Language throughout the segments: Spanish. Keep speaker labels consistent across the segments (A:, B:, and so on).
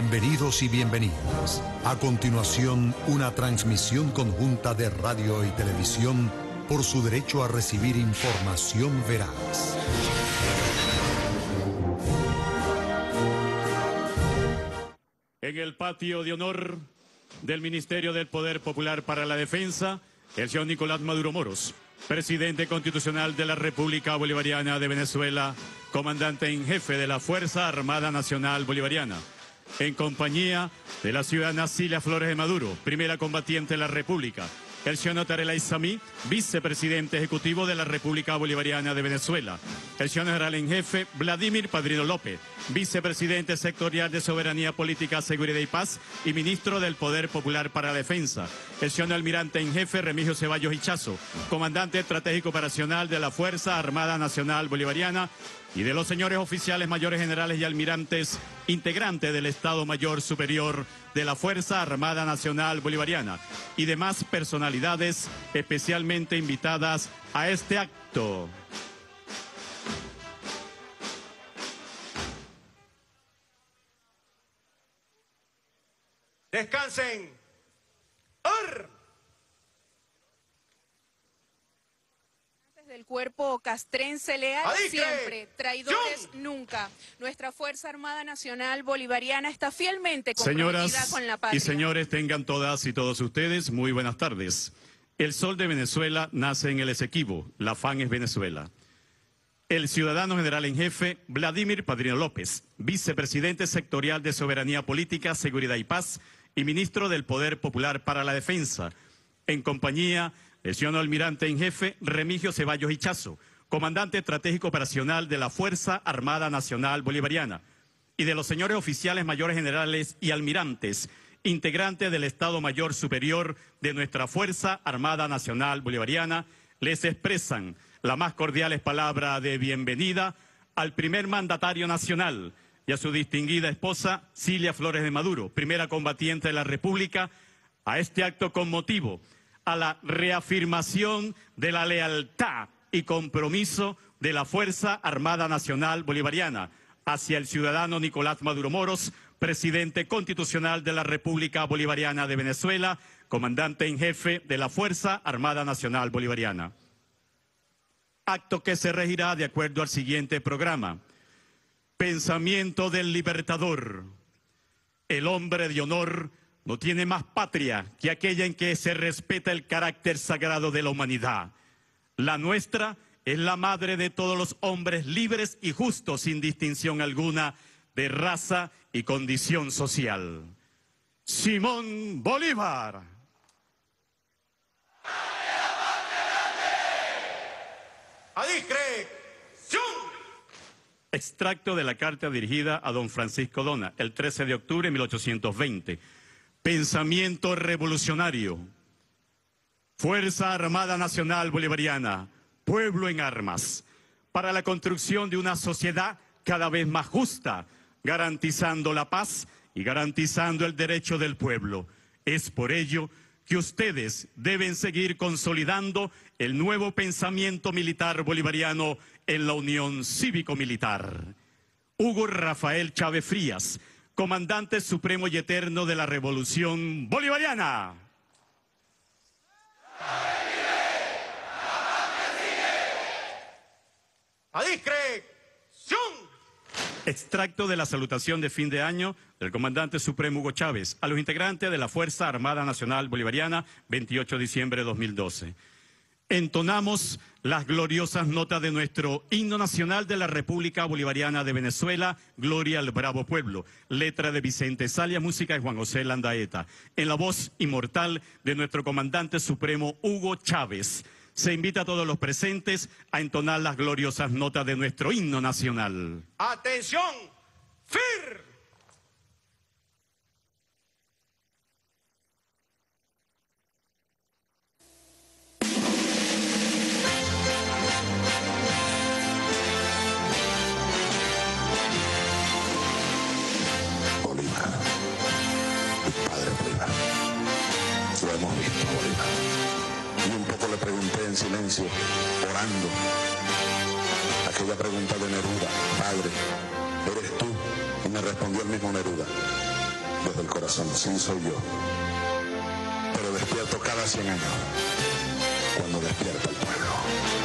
A: Bienvenidos y bienvenidas. A continuación, una transmisión conjunta de radio y televisión por su derecho a recibir información veraz.
B: En el patio de honor del Ministerio del Poder Popular para la Defensa, el señor Nicolás Maduro Moros, presidente constitucional de la República Bolivariana de Venezuela, comandante en jefe de la Fuerza Armada Nacional Bolivariana, en compañía de la ciudadana Cilia Flores de Maduro, primera combatiente de la República, el señor Tarela Isamí, vicepresidente ejecutivo de la República Bolivariana de Venezuela, el señor general en jefe Vladimir Padrino López, vicepresidente sectorial de Soberanía Política, Seguridad y Paz y ministro del Poder Popular para la Defensa, el señor almirante en jefe Remigio Ceballos Hichazo, comandante estratégico operacional de la Fuerza Armada Nacional Bolivariana y de los señores oficiales mayores generales y almirantes integrantes del Estado Mayor Superior de la Fuerza Armada Nacional Bolivariana y demás personalidades especialmente invitadas a este acto.
C: Descansen.
D: Del cuerpo castrense leal siempre, traidores
C: ¡Yum!
D: nunca. Nuestra Fuerza Armada Nacional Bolivariana está fielmente comprometida
B: Señoras
D: con la patria.
B: y señores, tengan todas y todos ustedes muy buenas tardes. El sol de Venezuela nace en el Esequibo, la FAN es Venezuela. El ciudadano general en jefe, Vladimir Padrino López, vicepresidente sectorial de Soberanía Política, Seguridad y Paz y ministro del Poder Popular para la Defensa, en compañía del señor almirante en jefe, Remigio Ceballos Hichazo, comandante estratégico operacional de la Fuerza Armada Nacional Bolivariana, y de los señores oficiales mayores generales y almirantes, integrantes del Estado Mayor Superior de nuestra Fuerza Armada Nacional Bolivariana, les expresan la más cordiales palabras de bienvenida al primer mandatario nacional y a su distinguida esposa, Cilia Flores de Maduro, primera combatiente de la República, a este acto con motivo a la reafirmación de la lealtad y compromiso de la Fuerza Armada Nacional Bolivariana hacia el ciudadano Nicolás Maduro Moros, presidente constitucional de la República Bolivariana de Venezuela, comandante en jefe de la Fuerza Armada Nacional Bolivariana. Acto que se regirá de acuerdo al siguiente programa. Pensamiento del libertador. El hombre de honor no tiene más patria que aquella en que se respeta el carácter sagrado de la humanidad. La nuestra es la madre de todos los hombres libres y justos sin distinción alguna de raza y condición social. Simón Bolívar.
C: ¡Adicre! ¡Yum!
B: Extracto de la carta dirigida a don Francisco Dona, el 13 de octubre de 1820. Pensamiento revolucionario. Fuerza Armada Nacional Bolivariana, pueblo en armas, para la construcción de una sociedad cada vez más justa, garantizando la paz y garantizando el derecho del pueblo. Es por ello que ustedes deben seguir consolidando el nuevo pensamiento militar bolivariano en la Unión Cívico-Militar. Hugo Rafael Chávez Frías, comandante supremo y eterno de la Revolución Bolivariana. Extracto de la salutación de fin de año del comandante supremo Hugo Chávez a los integrantes de la Fuerza Armada Nacional Bolivariana, 28 de diciembre de 2012. Entonamos las gloriosas notas de nuestro himno nacional de la República Bolivariana de Venezuela, Gloria al Bravo Pueblo, letra de Vicente Salia, música de Juan José Landaeta, en la voz inmortal de nuestro comandante supremo Hugo Chávez. Se invita a todos los presentes a entonar las gloriosas notas de nuestro himno nacional.
C: ¡Atención! ¡Fir!
E: Silencio, orando, aquella pregunta de Neruda, Padre, ¿eres tú? Y me respondió el mismo Neruda, desde el corazón, sí soy yo. Pero despierto cada 100 años cuando despierta el pueblo.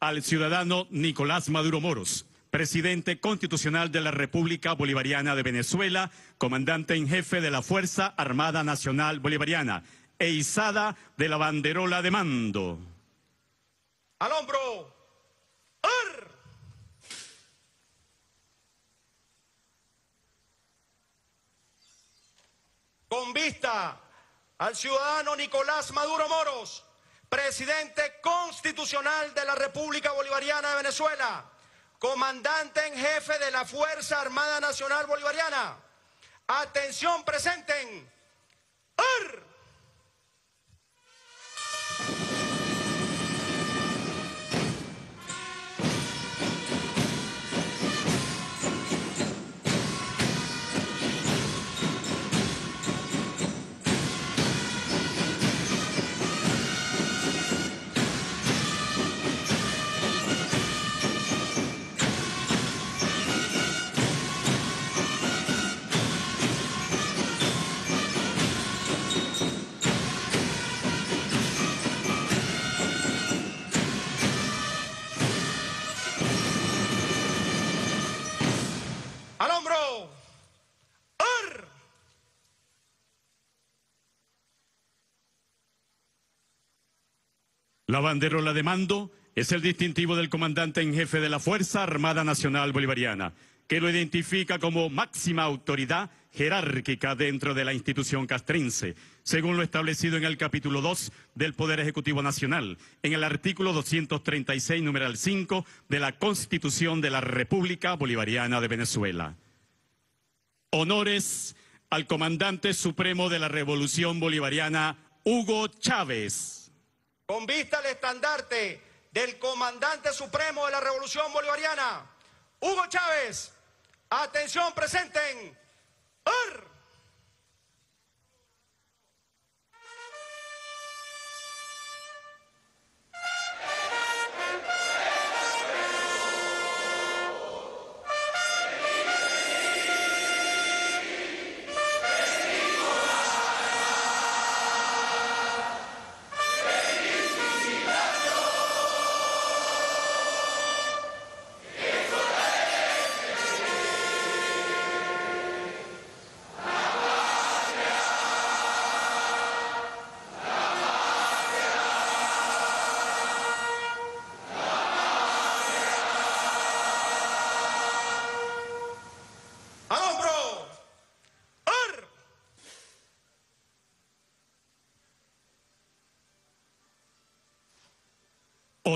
B: Al ciudadano Nicolás Maduro Moros, presidente constitucional de la República Bolivariana de Venezuela, comandante en jefe de la Fuerza Armada Nacional Bolivariana e izada de la banderola de mando.
C: Al hombro. Con vista al ciudadano Nicolás Maduro Moros, presidente constitucional de la República Bolivariana de Venezuela, comandante en jefe de la Fuerza Armada Nacional Bolivariana. Atención, presenten. ¡Ar!
B: La banderola de mando es el distintivo del comandante en jefe de la Fuerza Armada Nacional Bolivariana, que lo identifica como máxima autoridad jerárquica dentro de la institución castrense, según lo establecido en el capítulo 2 del Poder Ejecutivo Nacional, en el artículo 236, numeral 5 de la Constitución de la República Bolivariana de Venezuela. Honores al comandante supremo de la Revolución Bolivariana, Hugo Chávez.
C: Con vista al estandarte del comandante supremo de la Revolución Bolivariana, Hugo Chávez. Atención, presenten. ¡Ar!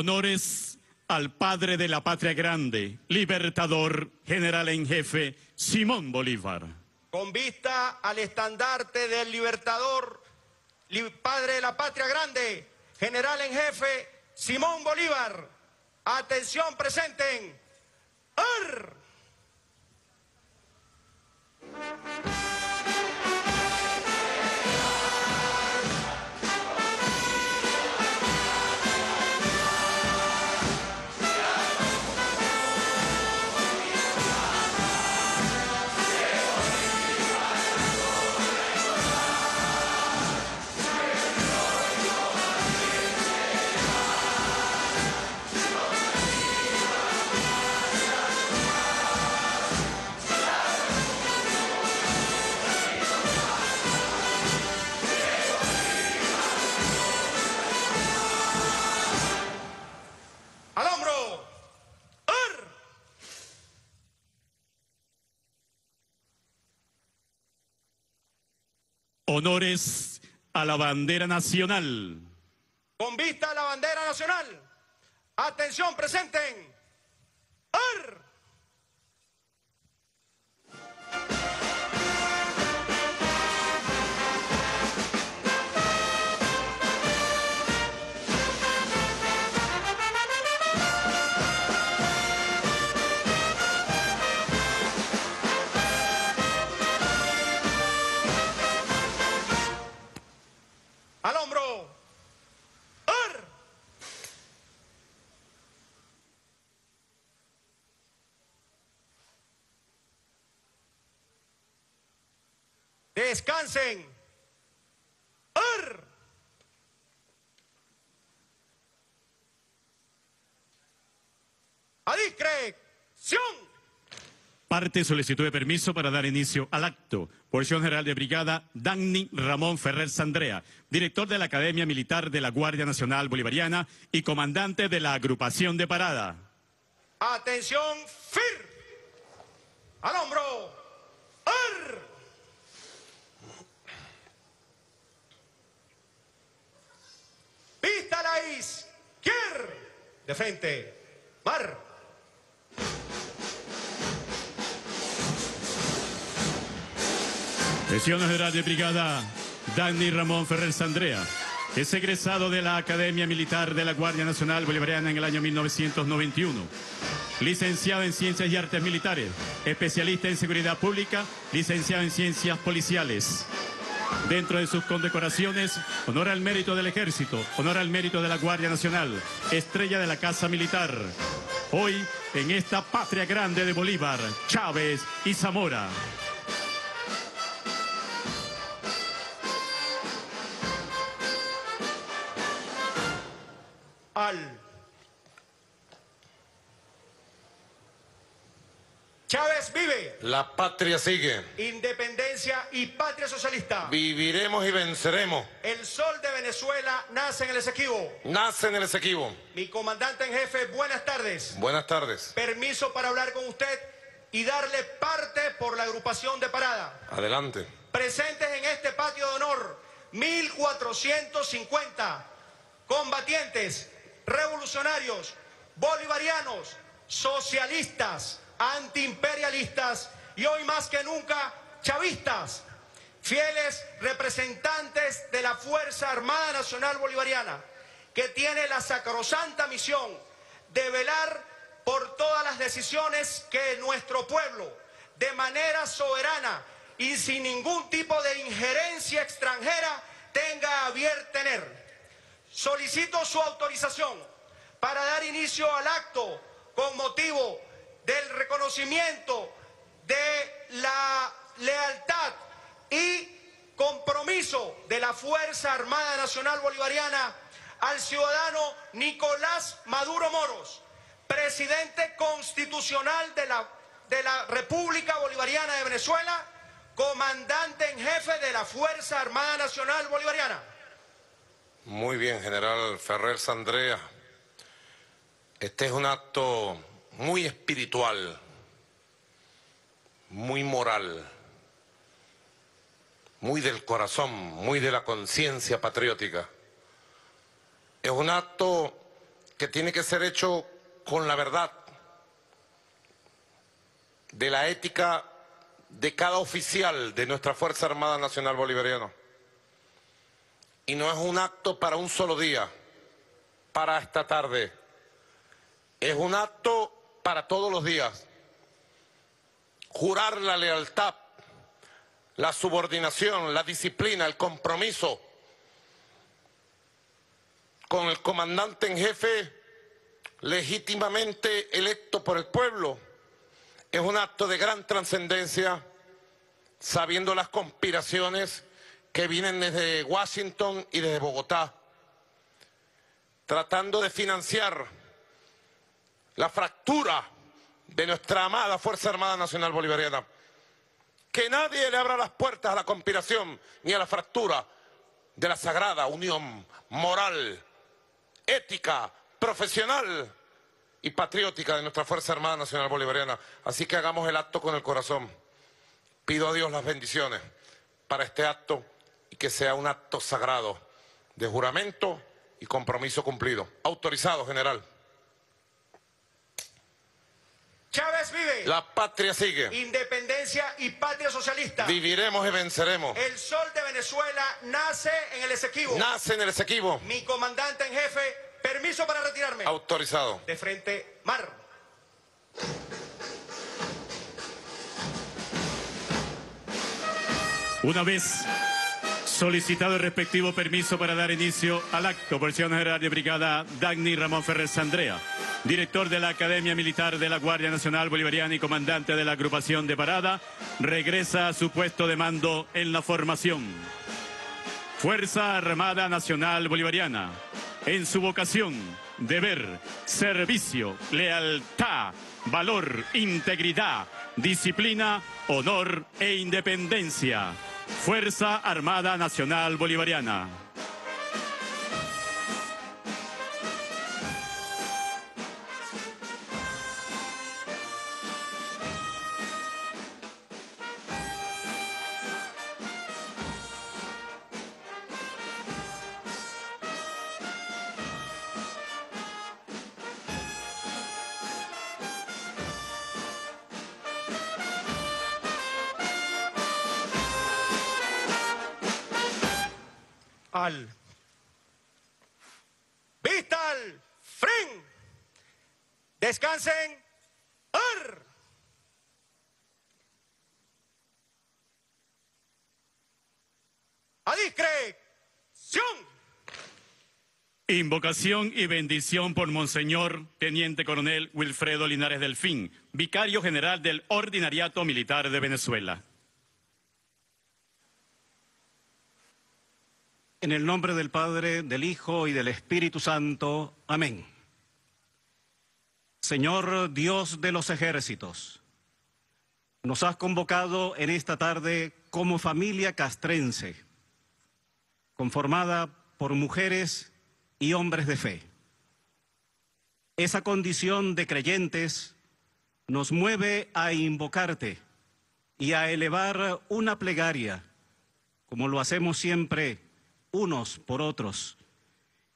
B: Honores al padre de la patria grande, libertador, general en jefe, Simón Bolívar.
C: Con vista al estandarte del libertador, li- padre de la patria grande, general en jefe, Simón Bolívar. Atención, presenten. ¡Ar!
B: Honores a la bandera nacional.
C: Con vista a la bandera nacional. Atención, presenten. ¡Ar! Descansen. ¡Ar! A discreción.
B: Parte solicitud de permiso para dar inicio al acto. Porción General de Brigada, Danny Ramón Ferrer Sandrea, director de la Academia Militar de la Guardia Nacional Bolivariana y comandante de la agrupación de parada.
C: Atención, FIR. Al hombro. ¡Ar! Vista a la izquierda. De frente. Mar.
B: General de Brigada, Danny Ramón Ferrer Sandrea. Es egresado de la Academia Militar de la Guardia Nacional Bolivariana en el año 1991. Licenciado en Ciencias y Artes Militares, especialista en Seguridad Pública, licenciado en Ciencias Policiales. Dentro de sus condecoraciones, honor al mérito del Ejército, honor al mérito de la Guardia Nacional, estrella de la Casa Militar. Hoy, en esta patria grande de Bolívar, Chávez y Zamora.
C: Vive.
F: La patria sigue.
C: Independencia y patria socialista.
F: Viviremos y venceremos.
C: El sol de Venezuela nace en el Esequibo.
F: Nace en el Esequibo.
C: Mi comandante en jefe, buenas tardes.
F: Buenas tardes.
C: Permiso para hablar con usted y darle parte por la agrupación de parada.
F: Adelante.
C: Presentes en este patio de honor, 1450 combatientes, revolucionarios, bolivarianos, socialistas, antiimperialistas y hoy más que nunca chavistas, fieles representantes de la Fuerza Armada Nacional Bolivariana, que tiene la sacrosanta misión de velar por todas las decisiones que nuestro pueblo, de manera soberana y sin ningún tipo de injerencia extranjera, tenga a bien tener. Solicito su autorización para dar inicio al acto con motivo del reconocimiento de la lealtad y compromiso de la Fuerza Armada Nacional Bolivariana al ciudadano Nicolás Maduro Moros, presidente constitucional de la, de la República Bolivariana de Venezuela, comandante en jefe de la Fuerza Armada Nacional Bolivariana.
F: Muy bien, general Ferrer Sandrea. Este es un acto muy espiritual, muy moral, muy del corazón, muy de la conciencia patriótica. Es un acto que tiene que ser hecho con la verdad de la ética de cada oficial de nuestra Fuerza Armada Nacional Bolivariana. Y no es un acto para un solo día, para esta tarde. Es un acto para todos los días. Jurar la lealtad, la subordinación, la disciplina, el compromiso con el comandante en jefe legítimamente electo por el pueblo es un acto de gran trascendencia, sabiendo las conspiraciones que vienen desde Washington y desde Bogotá, tratando de financiar la fractura de nuestra amada Fuerza Armada Nacional Bolivariana. Que nadie le abra las puertas a la conspiración ni a la fractura de la sagrada unión moral, ética, profesional y patriótica de nuestra Fuerza Armada Nacional Bolivariana. Así que hagamos el acto con el corazón. Pido a Dios las bendiciones para este acto y que sea un acto sagrado de juramento y compromiso cumplido. Autorizado, general.
C: Chávez vive.
F: La patria sigue.
C: Independencia y patria socialista.
F: Viviremos y venceremos.
C: El sol de Venezuela nace en el Esequibo.
F: Nace en el Esequibo.
C: Mi comandante en jefe, permiso para retirarme.
F: Autorizado.
C: De frente, mar.
B: Una vez solicitado el respectivo permiso para dar inicio al acto por el de brigada Dagny Ramón Ferrer Andrea, director de la Academia Militar de la Guardia Nacional Bolivariana y comandante de la agrupación de parada, regresa a su puesto de mando en la formación. Fuerza Armada Nacional Bolivariana, en su vocación, deber, servicio, lealtad, valor, integridad, disciplina, honor e independencia. Fuerza Armada Nacional Bolivariana.
C: Descansen. Ar. A discreción.
B: Invocación y bendición por Monseñor Teniente Coronel Wilfredo Linares Delfín, vicario general del Ordinariato Militar de Venezuela.
G: En el nombre del Padre, del Hijo y del Espíritu Santo. Amén. Señor Dios de los ejércitos, nos has convocado en esta tarde como familia castrense, conformada por mujeres y hombres de fe. Esa condición de creyentes nos mueve a invocarte y a elevar una plegaria, como lo hacemos siempre unos por otros,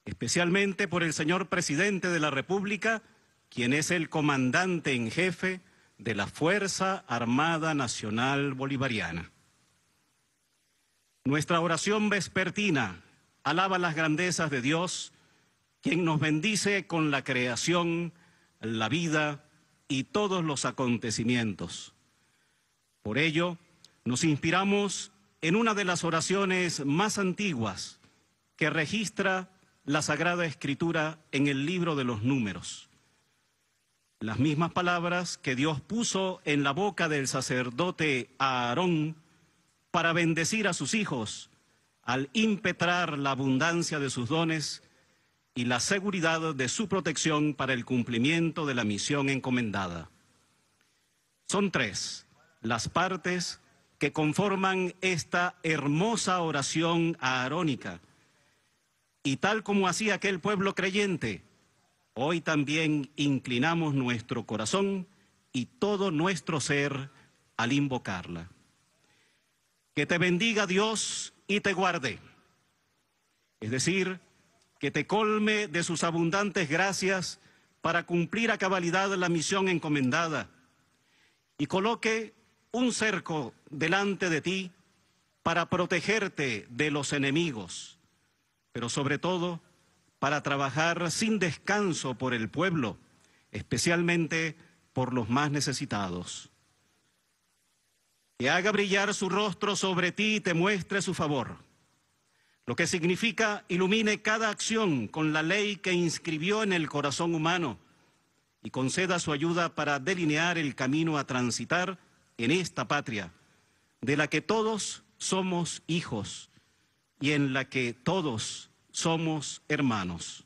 G: especialmente por el señor presidente de la República, quien es el comandante en jefe de la Fuerza Armada Nacional Bolivariana. Nuestra oración vespertina alaba las grandezas de Dios, quien nos bendice con la creación, la vida y todos los acontecimientos. Por ello, nos inspiramos en una de las oraciones más antiguas que registra la Sagrada Escritura en el libro de los números. Las mismas palabras que Dios puso en la boca del sacerdote Aarón para bendecir a sus hijos al impetrar la abundancia de sus dones y la seguridad de su protección para el cumplimiento de la misión encomendada. Son tres las partes que conforman esta hermosa oración aarónica. Y tal como hacía aquel pueblo creyente, hoy también inclinamos nuestro corazón y todo nuestro ser al invocarla. Que te bendiga Dios y te guarde. Es decir, que te colme de sus abundantes gracias para cumplir a cabalidad la misión encomendada y coloque un cerco delante de ti para protegerte de los enemigos, pero sobre todo para trabajar sin descanso por el pueblo, especialmente por los más necesitados. Que haga brillar su rostro sobre ti y te muestre su favor, lo que significa ilumine cada acción con la ley que inscribió en el corazón humano y conceda su ayuda para delinear el camino a transitar en esta patria, de la que todos somos hijos y en la que todos somos hermanos.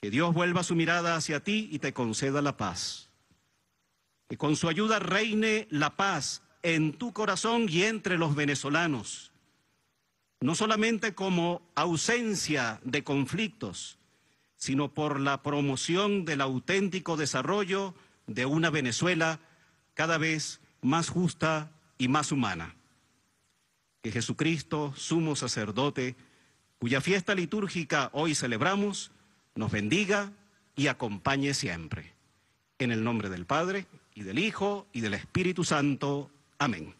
G: Que Dios vuelva su mirada hacia ti y te conceda la paz. Que con su ayuda reine la paz en tu corazón y entre los venezolanos, no solamente como ausencia de conflictos, sino por la promoción del auténtico desarrollo de una Venezuela cada vez más justa y más humana. Que Jesucristo, sumo sacerdote, cuya fiesta litúrgica hoy celebramos, nos bendiga y acompañe siempre. En el nombre del Padre, y del Hijo, y del Espíritu Santo. Amén.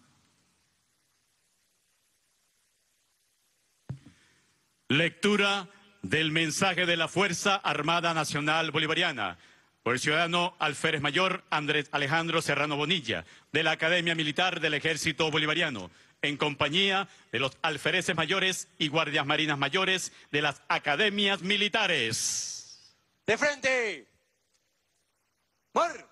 B: Lectura del mensaje de la Fuerza Armada Nacional Bolivariana por el ciudadano alférez mayor Andrés Alejandro Serrano Bonilla, de la Academia Militar del Ejército Bolivariano, en compañía de los alfereces mayores y guardias marinas mayores de las academias militares.
H: De frente. Mar.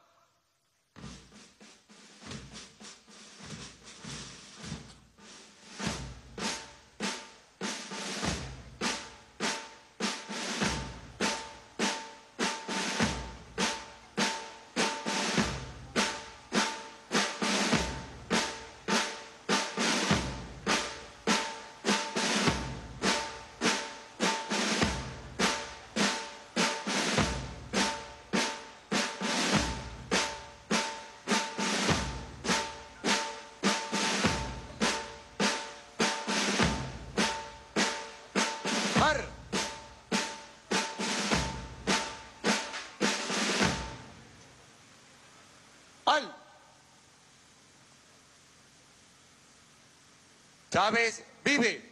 H: Chávez vive.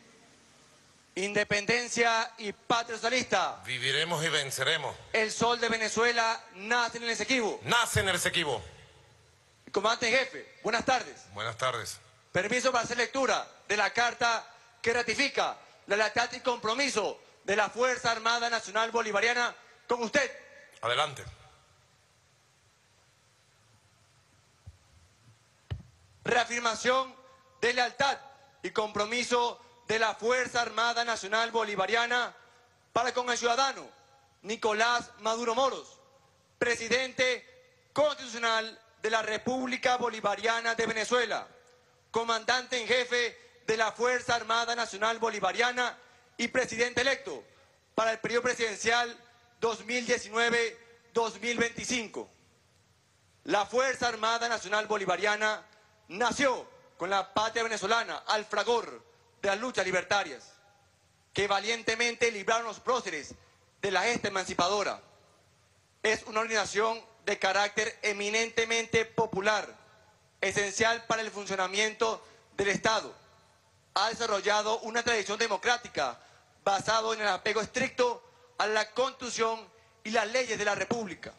H: Independencia y patria socialista.
F: Viviremos y venceremos.
H: El sol de Venezuela nace en el Esequibo.
F: Nace en el Esequibo.
H: Comandante en jefe, buenas tardes.
F: Buenas tardes.
H: Permiso para hacer lectura de la carta que ratifica la lealtad y compromiso de la Fuerza Armada Nacional Bolivariana con usted.
F: Adelante.
H: Reafirmación de lealtad y compromiso de la Fuerza Armada Nacional Bolivariana para con el ciudadano Nicolás Maduro Moros, presidente constitucional de la República Bolivariana de Venezuela, comandante en jefe de la Fuerza Armada Nacional Bolivariana y presidente electo para el periodo presidencial 2019-2025. La Fuerza Armada Nacional Bolivariana nació con la patria venezolana al fragor de las luchas libertarias, que valientemente libraron los próceres de la gesta emancipadora. Es una organización de carácter eminentemente popular, esencial para el funcionamiento del Estado. Ha desarrollado una tradición democrática basado en el apego estricto a la Constitución y las leyes de la República,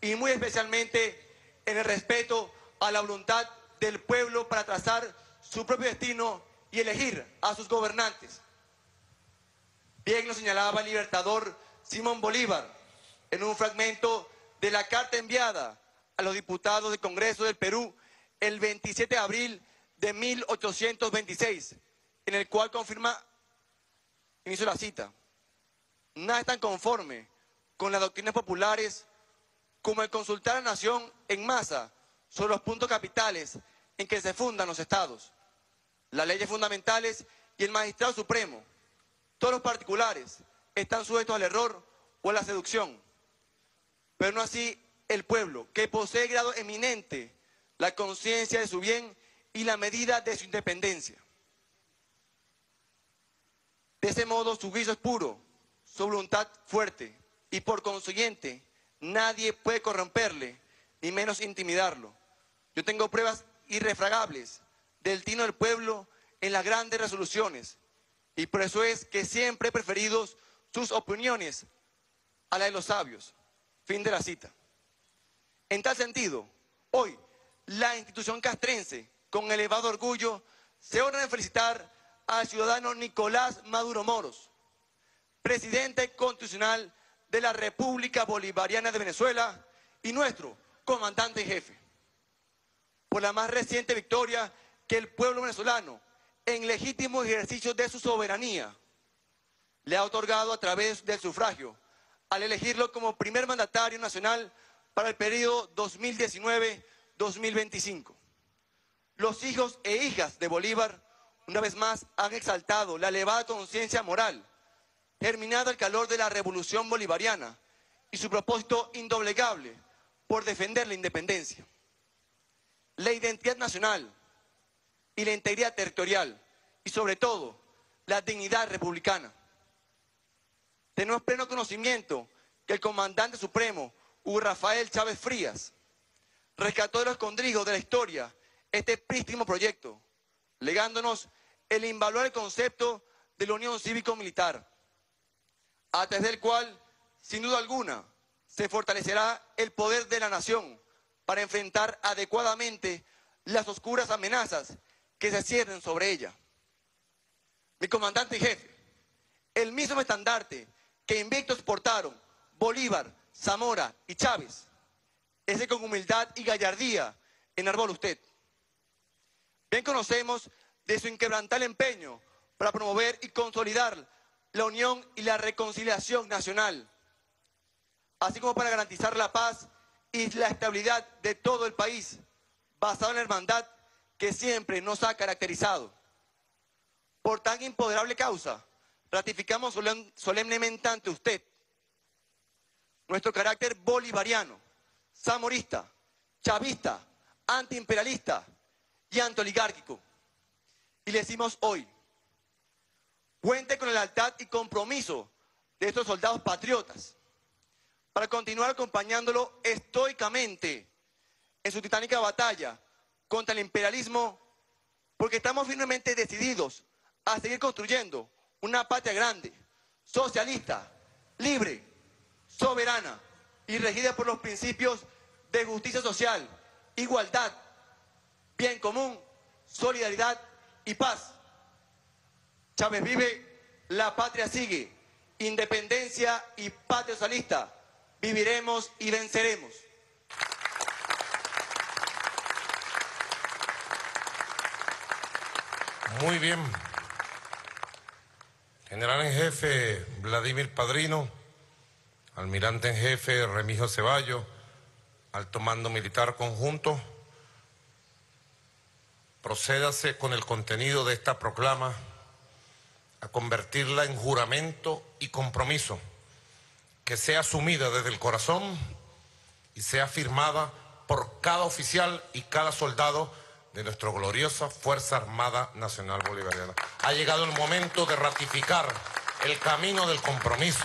H: y muy especialmente en el respeto a la voluntad del pueblo para trazar su propio destino y elegir a sus gobernantes. Bien lo señalaba el libertador Simón Bolívar en un fragmento de la carta enviada a los diputados del Congreso del Perú el 27 de abril de 1826, en el cual confirma, inicio la cita, nada es tan conforme con las doctrinas populares como el consultar a la nación en masa sobre los puntos capitales en que se fundan los estados, las leyes fundamentales y el magistrado supremo. Todos los particulares están sujetos al error o a la seducción, pero no así el pueblo, que posee grado eminente la conciencia de su bien y la medida de su independencia. De ese modo su guiso es puro, su voluntad fuerte y por consiguiente nadie puede corromperle ni menos intimidarlo. Yo tengo pruebas irrefragables del tino del pueblo en las grandes resoluciones y por eso es que siempre he preferido sus opiniones a la de los sabios. Fin de la cita. En tal sentido, hoy la institución castrense, con elevado orgullo, se honra de felicitar al ciudadano Nicolás Maduro Moros, presidente constitucional de la República Bolivariana de Venezuela y nuestro comandante en jefe, por la más reciente victoria que el pueblo venezolano, en legítimo ejercicio de su soberanía, le ha otorgado a través del sufragio, al elegirlo como primer mandatario nacional para el periodo 2019-2025. Los hijos e hijas de Bolívar, una vez más, han exaltado la elevada conciencia moral, germinada al calor de la revolución bolivariana y su propósito indoblegable por defender la independencia, la identidad nacional y la integridad territorial y sobre todo la dignidad republicana. Tenemos pleno conocimiento que el comandante supremo, Hugo Rafael Chávez Frías, rescató de los escondrijos de la historia este prístimo proyecto, legándonos el invaluable concepto de la Unión Cívico-Militar, a través del cual, sin duda alguna, se fortalecerá el poder de la nación para enfrentar adecuadamente las oscuras amenazas que se cierren sobre ella. Mi comandante y jefe, el mismo estandarte que invictos portaron Bolívar, Zamora y Chávez, ese con humildad y gallardía enarbola usted. Bien conocemos de su inquebrantable empeño para promover y consolidar la unión y la reconciliación nacional así como para garantizar la paz y la estabilidad de todo el país, basado en la hermandad que siempre nos ha caracterizado. Por tan impoderable causa, ratificamos solemnemente ante usted nuestro carácter bolivariano, zamorista, chavista, antiimperialista y antioligárquico. Y le decimos hoy, cuente con la lealtad y compromiso de estos soldados patriotas para continuar acompañándolo estoicamente en su titánica batalla contra el imperialismo, porque estamos firmemente decididos a seguir construyendo una patria grande, socialista, libre, soberana y regida por los principios de justicia social, igualdad, bien común, solidaridad y paz. Chávez vive, la patria sigue, independencia y patria socialista viviremos y venceremos.
F: Muy bien. General en jefe Vladimir Padrino, almirante en jefe Remigio Ceballos, alto mando militar conjunto, procédase con el contenido de esta proclama a convertirla en juramento y compromiso que sea asumida desde el corazón y sea firmada por cada oficial y cada soldado de nuestra gloriosa Fuerza Armada Nacional Bolivariana. Ha llegado el momento de ratificar el camino del compromiso,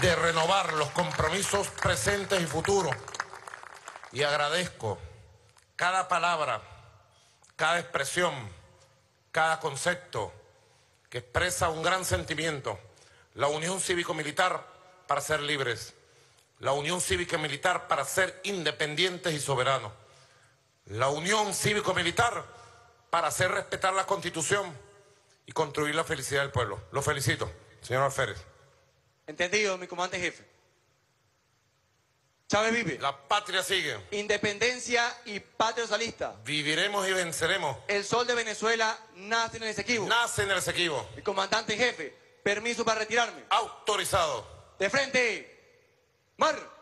F: de renovar los compromisos presentes y futuros. Y agradezco cada palabra, cada expresión, cada concepto que expresa un gran sentimiento, la unión cívico-militar para ser libres, la unión cívico-militar para ser independientes y soberanos, la unión cívico-militar para hacer respetar la Constitución y construir la felicidad del pueblo. Lo felicito, señor Alférez.
H: Entendido, mi comandante jefe. Chávez vive.
F: La patria sigue.
H: Independencia y patria socialista.
F: Viviremos y venceremos.
H: El sol de Venezuela nace en el Esequibo.
F: Nace en el Esequibo.
H: Mi comandante en jefe, permiso para retirarme.
F: Autorizado.
H: De frente. Mar.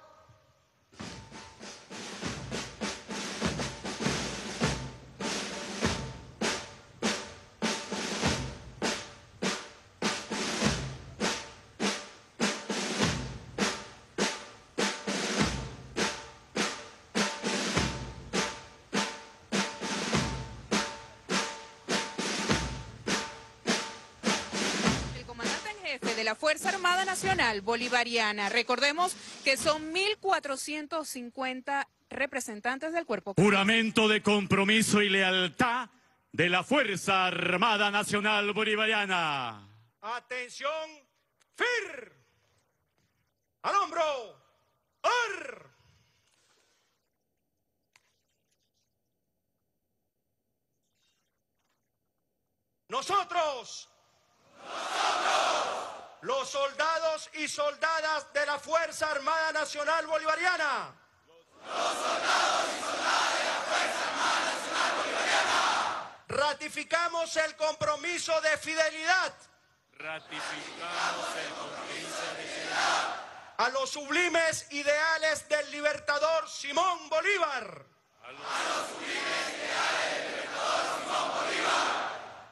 D: Nacional Bolivariana. Recordemos que son 1.450 representantes del cuerpo.
B: Juramento de compromiso y lealtad de la Fuerza Armada Nacional Bolivariana.
C: Atención, FIR. Al hombro. AR. Nosotros. Los soldados y soldadas de la Fuerza Armada Nacional Bolivariana. Ratificamos el compromiso de fidelidad
B: Ratificamos el compromiso de
C: a los sublimes ideales del libertador Simón Bolívar.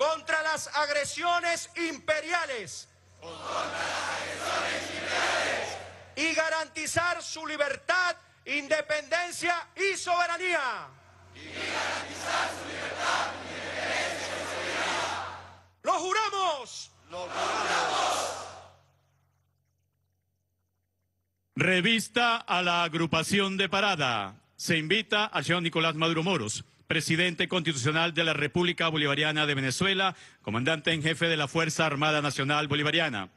C: Contra las agresiones imperiales. Y garantizar su libertad, independencia y soberanía. ¡Lo juramos!
B: Revista a la agrupación de parada. Se invita al señor Nicolás Maduro Moros, presidente constitucional de la República Bolivariana de Venezuela, comandante en jefe de la Fuerza Armada Nacional Bolivariana.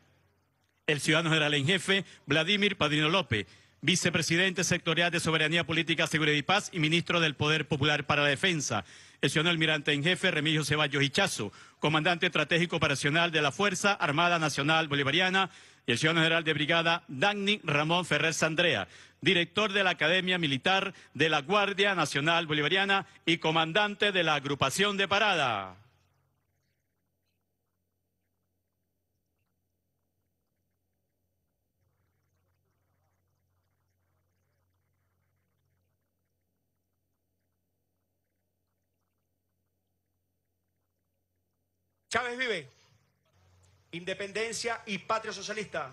B: El ciudadano general en jefe, Vladimir Padrino López, vicepresidente sectorial de Soberanía Política, Seguridad y Paz y ministro del Poder Popular para la Defensa. El ciudadano almirante en jefe, Remigio Ceballos Hichazo, comandante estratégico operacional de la Fuerza Armada Nacional Bolivariana. Y el ciudadano general de brigada, Dagny Ramón Ferrer Sandrea, director de la Academia Militar de la Guardia Nacional Bolivariana y comandante de la agrupación de parada.
C: Chávez vive. Independencia y patria socialista.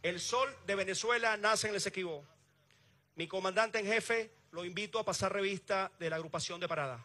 C: El sol de Venezuela nace en el Esequibo. Mi comandante en jefe lo invito a pasar revista de la agrupación de parada.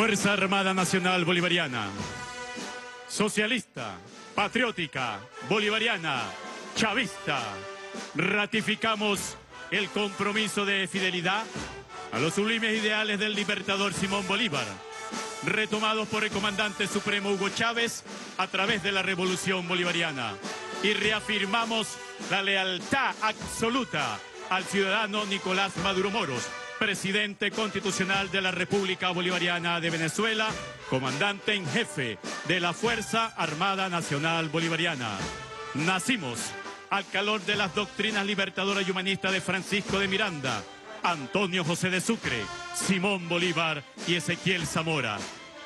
B: Fuerza Armada Nacional Bolivariana. Socialista, patriótica, bolivariana, chavista. Ratificamos el compromiso de fidelidad a los sublimes ideales del libertador Simón Bolívar, retomados por el comandante supremo Hugo Chávez a través de la revolución bolivariana. y reafirmamos la lealtad absoluta al ciudadano Nicolás Maduro Moros, presidente constitucional de la República Bolivariana de Venezuela, comandante en jefe de la Fuerza Armada Nacional Bolivariana. Nacimos al calor de las doctrinas libertadoras y humanistas de Francisco de Miranda, Antonio José de Sucre, Simón Bolívar y Ezequiel Zamora.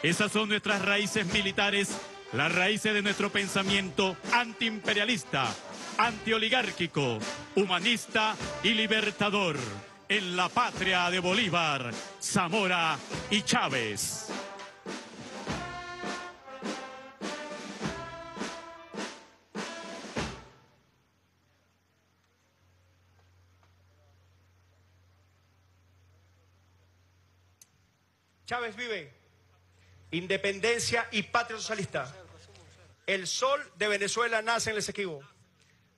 B: Esas son nuestras raíces militares, las raíces de nuestro pensamiento antiimperialista, antioligárquico, humanista y libertador en la patria de Bolívar, Zamora y Chávez.
C: Chávez vive. Independencia y patria socialista. El sol de Venezuela nace en el Esequibo.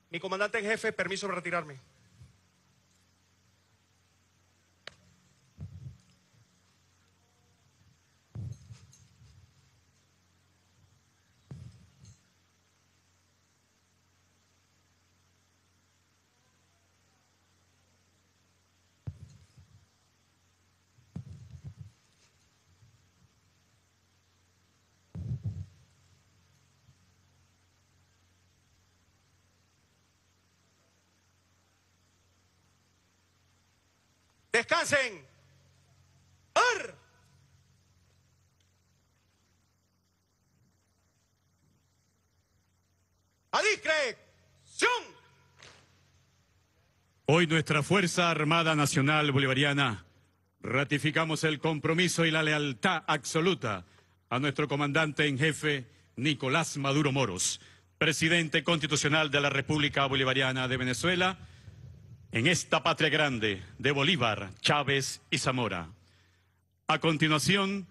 C: Mi comandante en jefe, permiso para retirarme. Descansen. ¡Ar!
B: Hoy nuestra Fuerza Armada Nacional Bolivariana ratificamos el compromiso y la lealtad absoluta a nuestro comandante en jefe Nicolás Maduro Moros, presidente constitucional de la República Bolivariana de Venezuela, en esta patria grande de Bolívar, Chávez y Zamora. A continuación,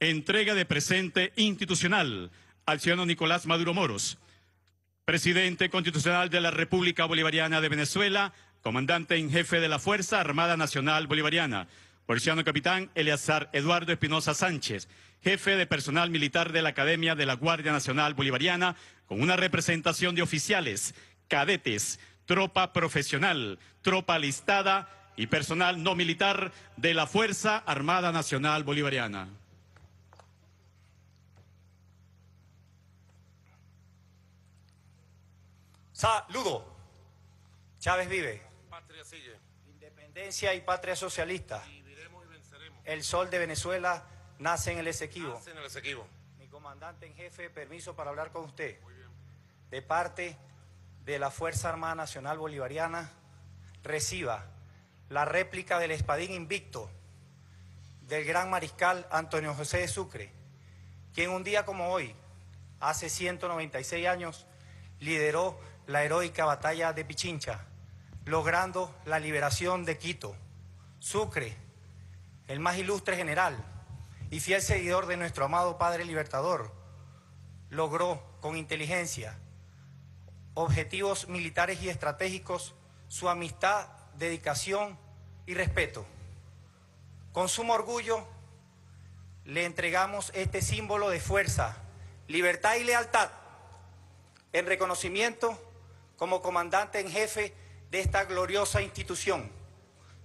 B: entrega de presente institucional al ciudadano Nicolás Maduro Moros, presidente constitucional de la República Bolivariana de Venezuela, comandante en jefe de la Fuerza Armada Nacional Bolivariana, por el ciudadano capitán Eleazar Eduardo Espinosa Sánchez, jefe de personal militar de la Academia de la Guardia Nacional Bolivariana, con una representación de oficiales, cadetes, tropa profesional, tropa alistada y personal no militar de la Fuerza Armada Nacional Bolivariana.
I: Saludo. Chávez vive.
F: Patria sigue.
I: Independencia y patria socialista.
F: Viviremos y venceremos.
I: El sol de Venezuela nace en el Esequibo.
F: Nace en el Esequibo.
I: Mi comandante en jefe, permiso para hablar con usted. De parte de la Fuerza Armada Nacional Bolivariana, reciba la réplica del espadín invicto del gran mariscal Antonio José de Sucre, quien un día como hoy, hace 196 años, lideró la heroica batalla de Pichincha, logrando la liberación de Quito. Sucre, el más ilustre general y fiel seguidor de nuestro amado Padre Libertador, logró con inteligencia, objetivos militares y estratégicos su amistad, dedicación y respeto. Con sumo orgullo le entregamos este símbolo de fuerza, libertad y lealtad en reconocimiento como comandante en jefe de esta gloriosa institución,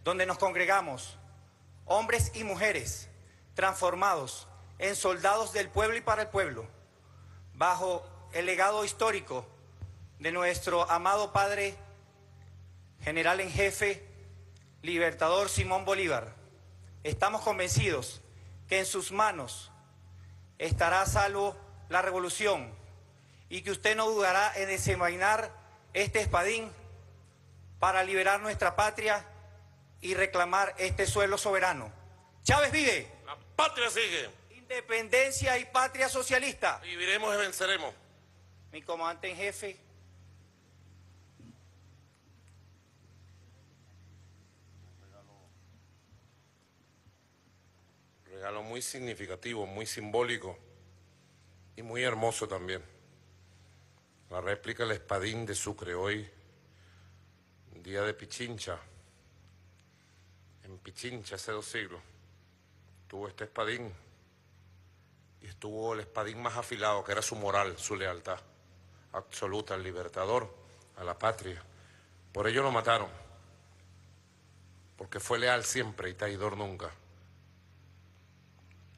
I: donde nos congregamos hombres y mujeres transformados en soldados del pueblo y para el pueblo, bajo el legado histórico de nuestro amado Padre General en Jefe, Libertador Simón Bolívar. Estamos convencidos que en sus manos estará a salvo la revolución y que usted no dudará en desenvainar este espadín para liberar nuestra patria y reclamar este suelo soberano. Chávez vive.
F: La patria sigue.
I: Independencia y patria socialista.
F: Viviremos y venceremos.
I: Mi comandante en jefe.
F: Regalo muy significativo, muy simbólico y muy hermoso también. La réplica del espadín de Sucre hoy, día de Pichincha. En Pichincha hace dos siglos tuvo este espadín y estuvo el espadín más afilado, que era su moral, su lealtad absoluta al libertador, a la patria. Por ello lo mataron, porque fue leal siempre y traidor nunca.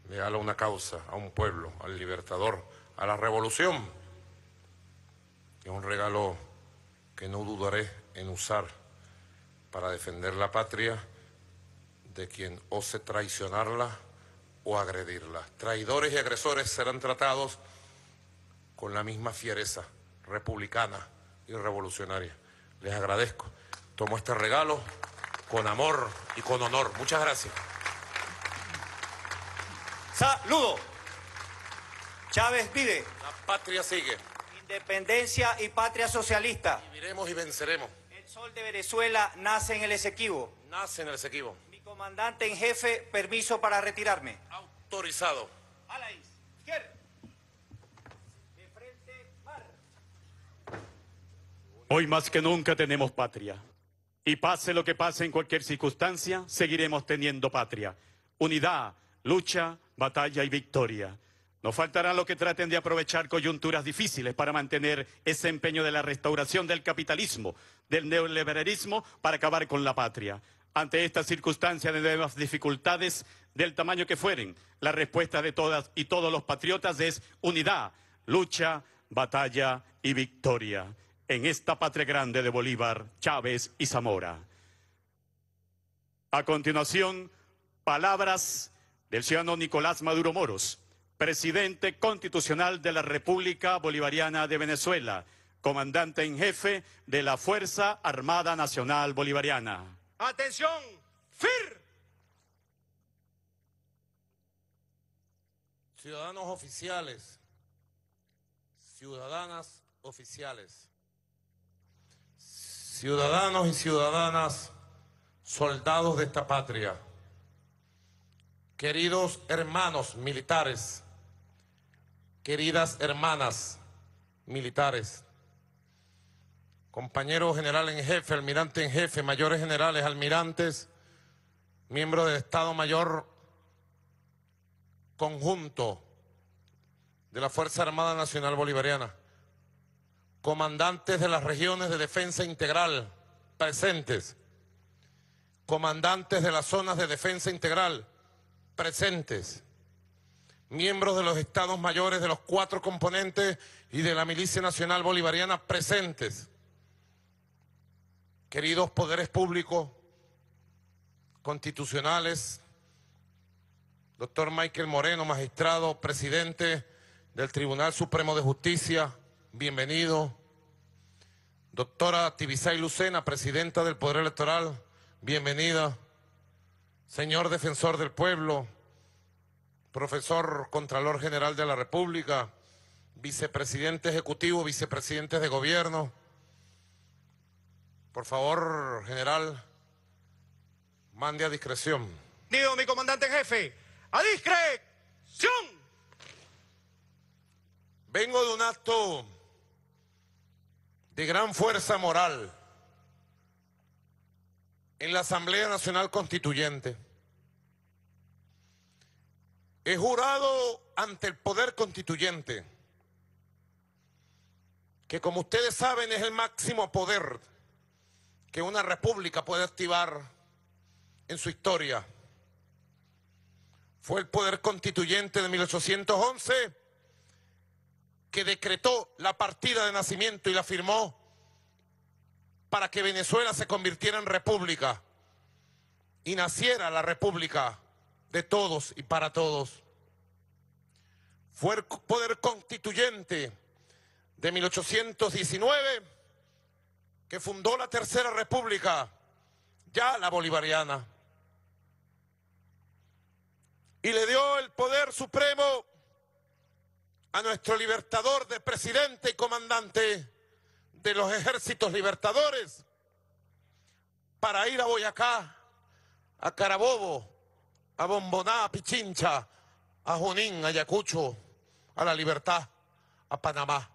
F: Leal a una causa, a un pueblo, al libertador, a la revolución. Es un regalo que no dudaré en usar para defender la patria de quien ose traicionarla o agredirla. Traidores y agresores serán tratados con la misma fiereza republicana y revolucionaria. Les agradezco. Tomo este regalo con amor y con honor. Muchas gracias.
I: Saludo. Chávez vive.
F: La patria sigue.
I: Independencia y patria socialista.
F: Viviremos y venceremos.
I: El sol de Venezuela nace en el Esequibo.
F: Nace en el Esequibo.
I: Mi comandante en jefe, permiso para retirarme.
F: Autorizado.
I: A la izquierda. De frente, mar.
B: Hoy más que nunca tenemos patria. Y pase lo que pase en cualquier circunstancia, seguiremos teniendo patria. Unidad, lucha, batalla y victoria. No faltará lo que traten de aprovechar coyunturas difíciles para mantener ese empeño de la restauración del capitalismo, del neoliberalismo, para acabar con la patria. Ante esta circunstancia de nuevas dificultades, del tamaño que fueren, la respuesta de todas y todos los patriotas es unidad, lucha, batalla y victoria. En esta patria grande de Bolívar, Chávez y Zamora. A continuación, palabras del ciudadano Nicolás Maduro Moros, presidente constitucional de la República Bolivariana de Venezuela, comandante en jefe de la Fuerza Armada Nacional Bolivariana.
C: Atención, FIR.
F: Ciudadanos oficiales, ciudadanas oficiales, ciudadanos y ciudadanas, soldados de esta patria, queridos hermanos militares, queridas hermanas militares, compañero general en jefe, almirante en jefe, mayores generales, almirantes, miembros del Estado Mayor conjunto de la Fuerza Armada Nacional Bolivariana, comandantes de las regiones de defensa integral presentes, comandantes de las zonas de defensa integral presentes, miembros de los estados mayores de los cuatro componentes y de la Milicia Nacional Bolivariana presentes, queridos poderes públicos, constitucionales, doctor Michael Moreno, magistrado, presidente del Tribunal Supremo de Justicia, bienvenido. Doctora Tibisay Lucena, presidenta del Poder Electoral, bienvenida. Señor Defensor del Pueblo, profesor Contralor General de la República, vicepresidente ejecutivo, vicepresidentes de gobierno. Por favor, general, mande a discreción.
C: Digo, mi comandante en jefe, a discreción.
F: Vengo de un acto de gran fuerza moral en la Asamblea Nacional Constituyente. He jurado ante el poder constituyente que como ustedes saben es el máximo poder que una república puede activar en su historia. Fue el poder constituyente de 1811 que decretó la partida de nacimiento y la firmó para que Venezuela se convirtiera en república y naciera la república de todos y para todos. Fue el poder constituyente de 1819 que fundó la tercera república, ya la bolivariana, y le dio el poder supremo a nuestro libertador de presidente y comandante de los ejércitos libertadores para ir a Boyacá, a Carabobo, a Bomboná, a Pichincha, a Junín, a Ayacucho, a La Libertad, a Panamá.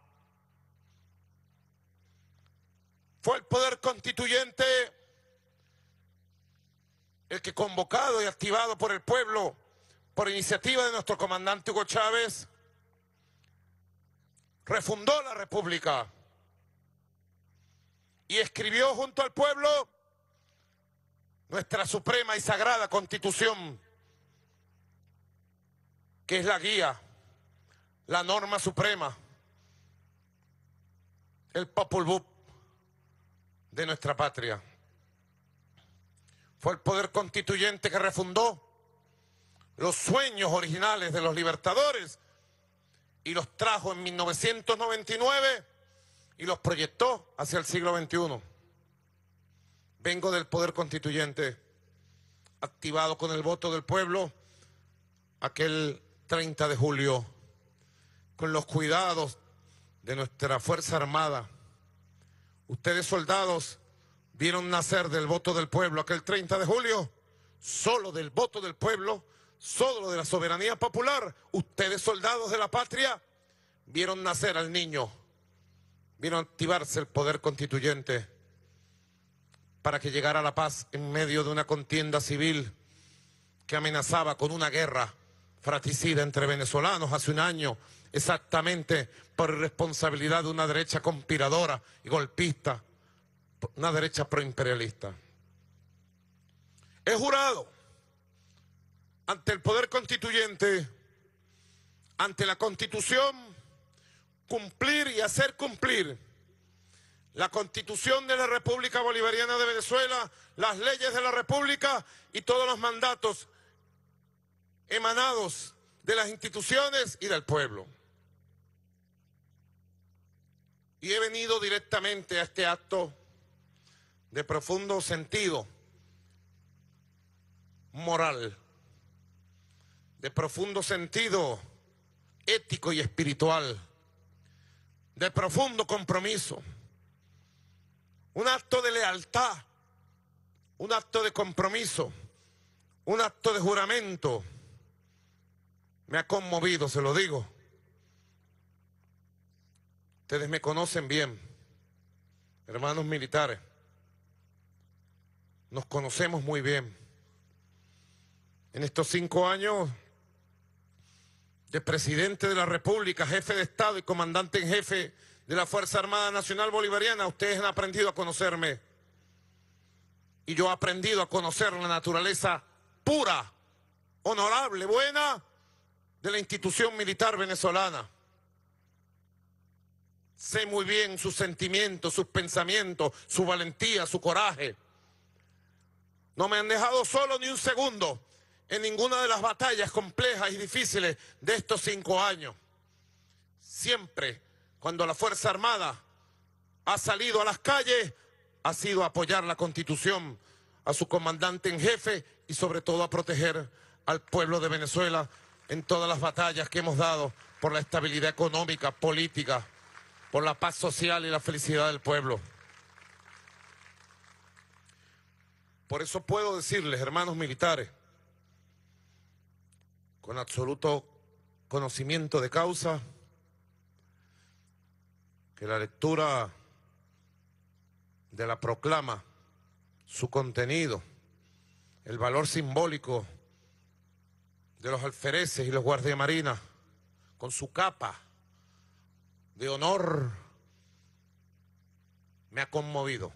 F: Fue el poder constituyente el que convocado y activado por el pueblo, por iniciativa de nuestro comandante Hugo Chávez, refundó la República y escribió junto al pueblo nuestra suprema y sagrada constitución, que es la guía, la norma suprema, el Popul Vuh de nuestra patria. Fue el poder constituyente que refundó los sueños originales de los libertadores y los trajo en 1999 y los proyectó hacia el siglo XXI. Vengo del poder constituyente, activado con el voto del pueblo aquel 30 de julio, con los cuidados de nuestra Fuerza Armada. Ustedes soldados vieron nacer del voto del pueblo aquel 30 de julio, solo del voto del pueblo, solo de la soberanía popular. Ustedes soldados de la patria vieron nacer al niño vino a activarse el poder constituyente para que llegara la paz en medio de una contienda civil que amenazaba con una guerra fratricida entre venezolanos hace un año, exactamente por responsabilidad de una derecha conspiradora y golpista, una derecha proimperialista. He jurado ante el poder constituyente, ante la constitución, cumplir y hacer cumplir la constitución de la República Bolivariana de Venezuela, las leyes de la República y todos los mandatos emanados de las instituciones y del pueblo. Y he venido directamente a este acto de profundo sentido moral, de profundo sentido ético y espiritual de profundo compromiso, un acto de lealtad, un acto de compromiso, un acto de juramento. Me ha conmovido, se lo digo. Ustedes me conocen bien, hermanos militares. Nos conocemos muy bien. En estos cinco años de presidente de la República, jefe de Estado y comandante en jefe de la Fuerza Armada Nacional Bolivariana, ustedes han aprendido a conocerme. Y yo he aprendido a conocer la naturaleza pura, honorable, buena de la institución militar venezolana. Sé muy bien sus sentimientos, sus pensamientos, su valentía, su coraje. No me han dejado solo ni un segundo en ninguna de las batallas complejas y difíciles de estos cinco años. Siempre cuando la Fuerza Armada ha salido a las calles, ha sido apoyar la Constitución, a su comandante en jefe y sobre todo a proteger al pueblo de Venezuela en todas las batallas que hemos dado por la estabilidad económica, política, por la paz social y la felicidad del pueblo. Por eso puedo decirles, hermanos militares, con absoluto conocimiento de causa, que la lectura de la proclama, su contenido, el valor simbólico de los alfereces y los guardiamarinas, con su capa de honor, me ha conmovido.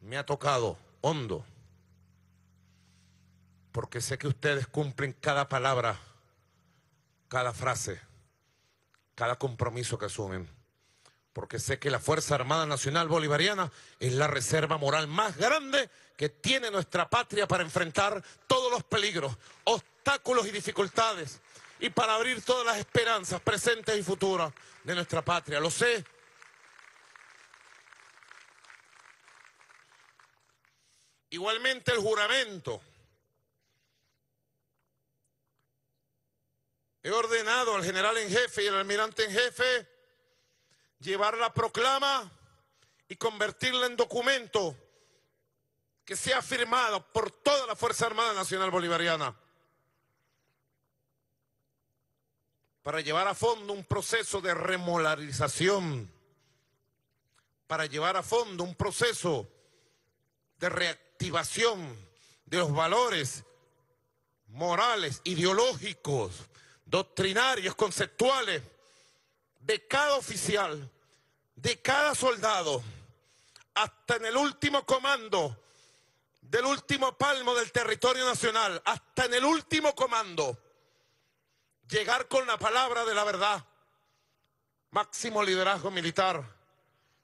F: Me ha tocado hondo porque sé que ustedes cumplen cada palabra, cada frase, cada compromiso que asumen. Porque sé que la Fuerza Armada Nacional Bolivariana es la reserva moral más grande que tiene nuestra patria para enfrentar todos los peligros, obstáculos y dificultades y para abrir todas las esperanzas presentes y futuras de nuestra patria. Lo sé. Igualmente el juramento He ordenado al general en jefe y al almirante en jefe llevar la proclama y convertirla en documento que sea firmado por toda la Fuerza Armada Nacional Bolivariana para llevar a fondo un proceso de remolarización, para llevar a fondo un proceso de reactivación de los valores morales, ideológicos, doctrinarios, conceptuales de cada oficial, de cada soldado, hasta en el último comando del último palmo del territorio nacional, hasta en el último comando, llegar con la palabra de la verdad, máximo liderazgo militar,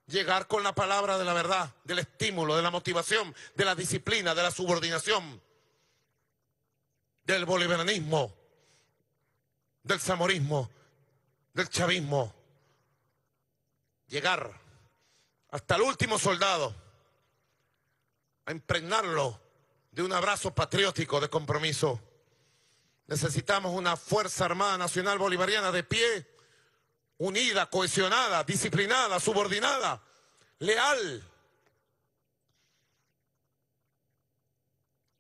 F: llegar con la palabra de la verdad, del estímulo, de la motivación, de la disciplina, de la subordinación, del bolivarianismo, del zamorismo, del chavismo, llegar hasta el último soldado a impregnarlo de un abrazo patriótico de compromiso. Necesitamos una Fuerza Armada Nacional Bolivariana de pie, unida, cohesionada, disciplinada, subordinada, leal,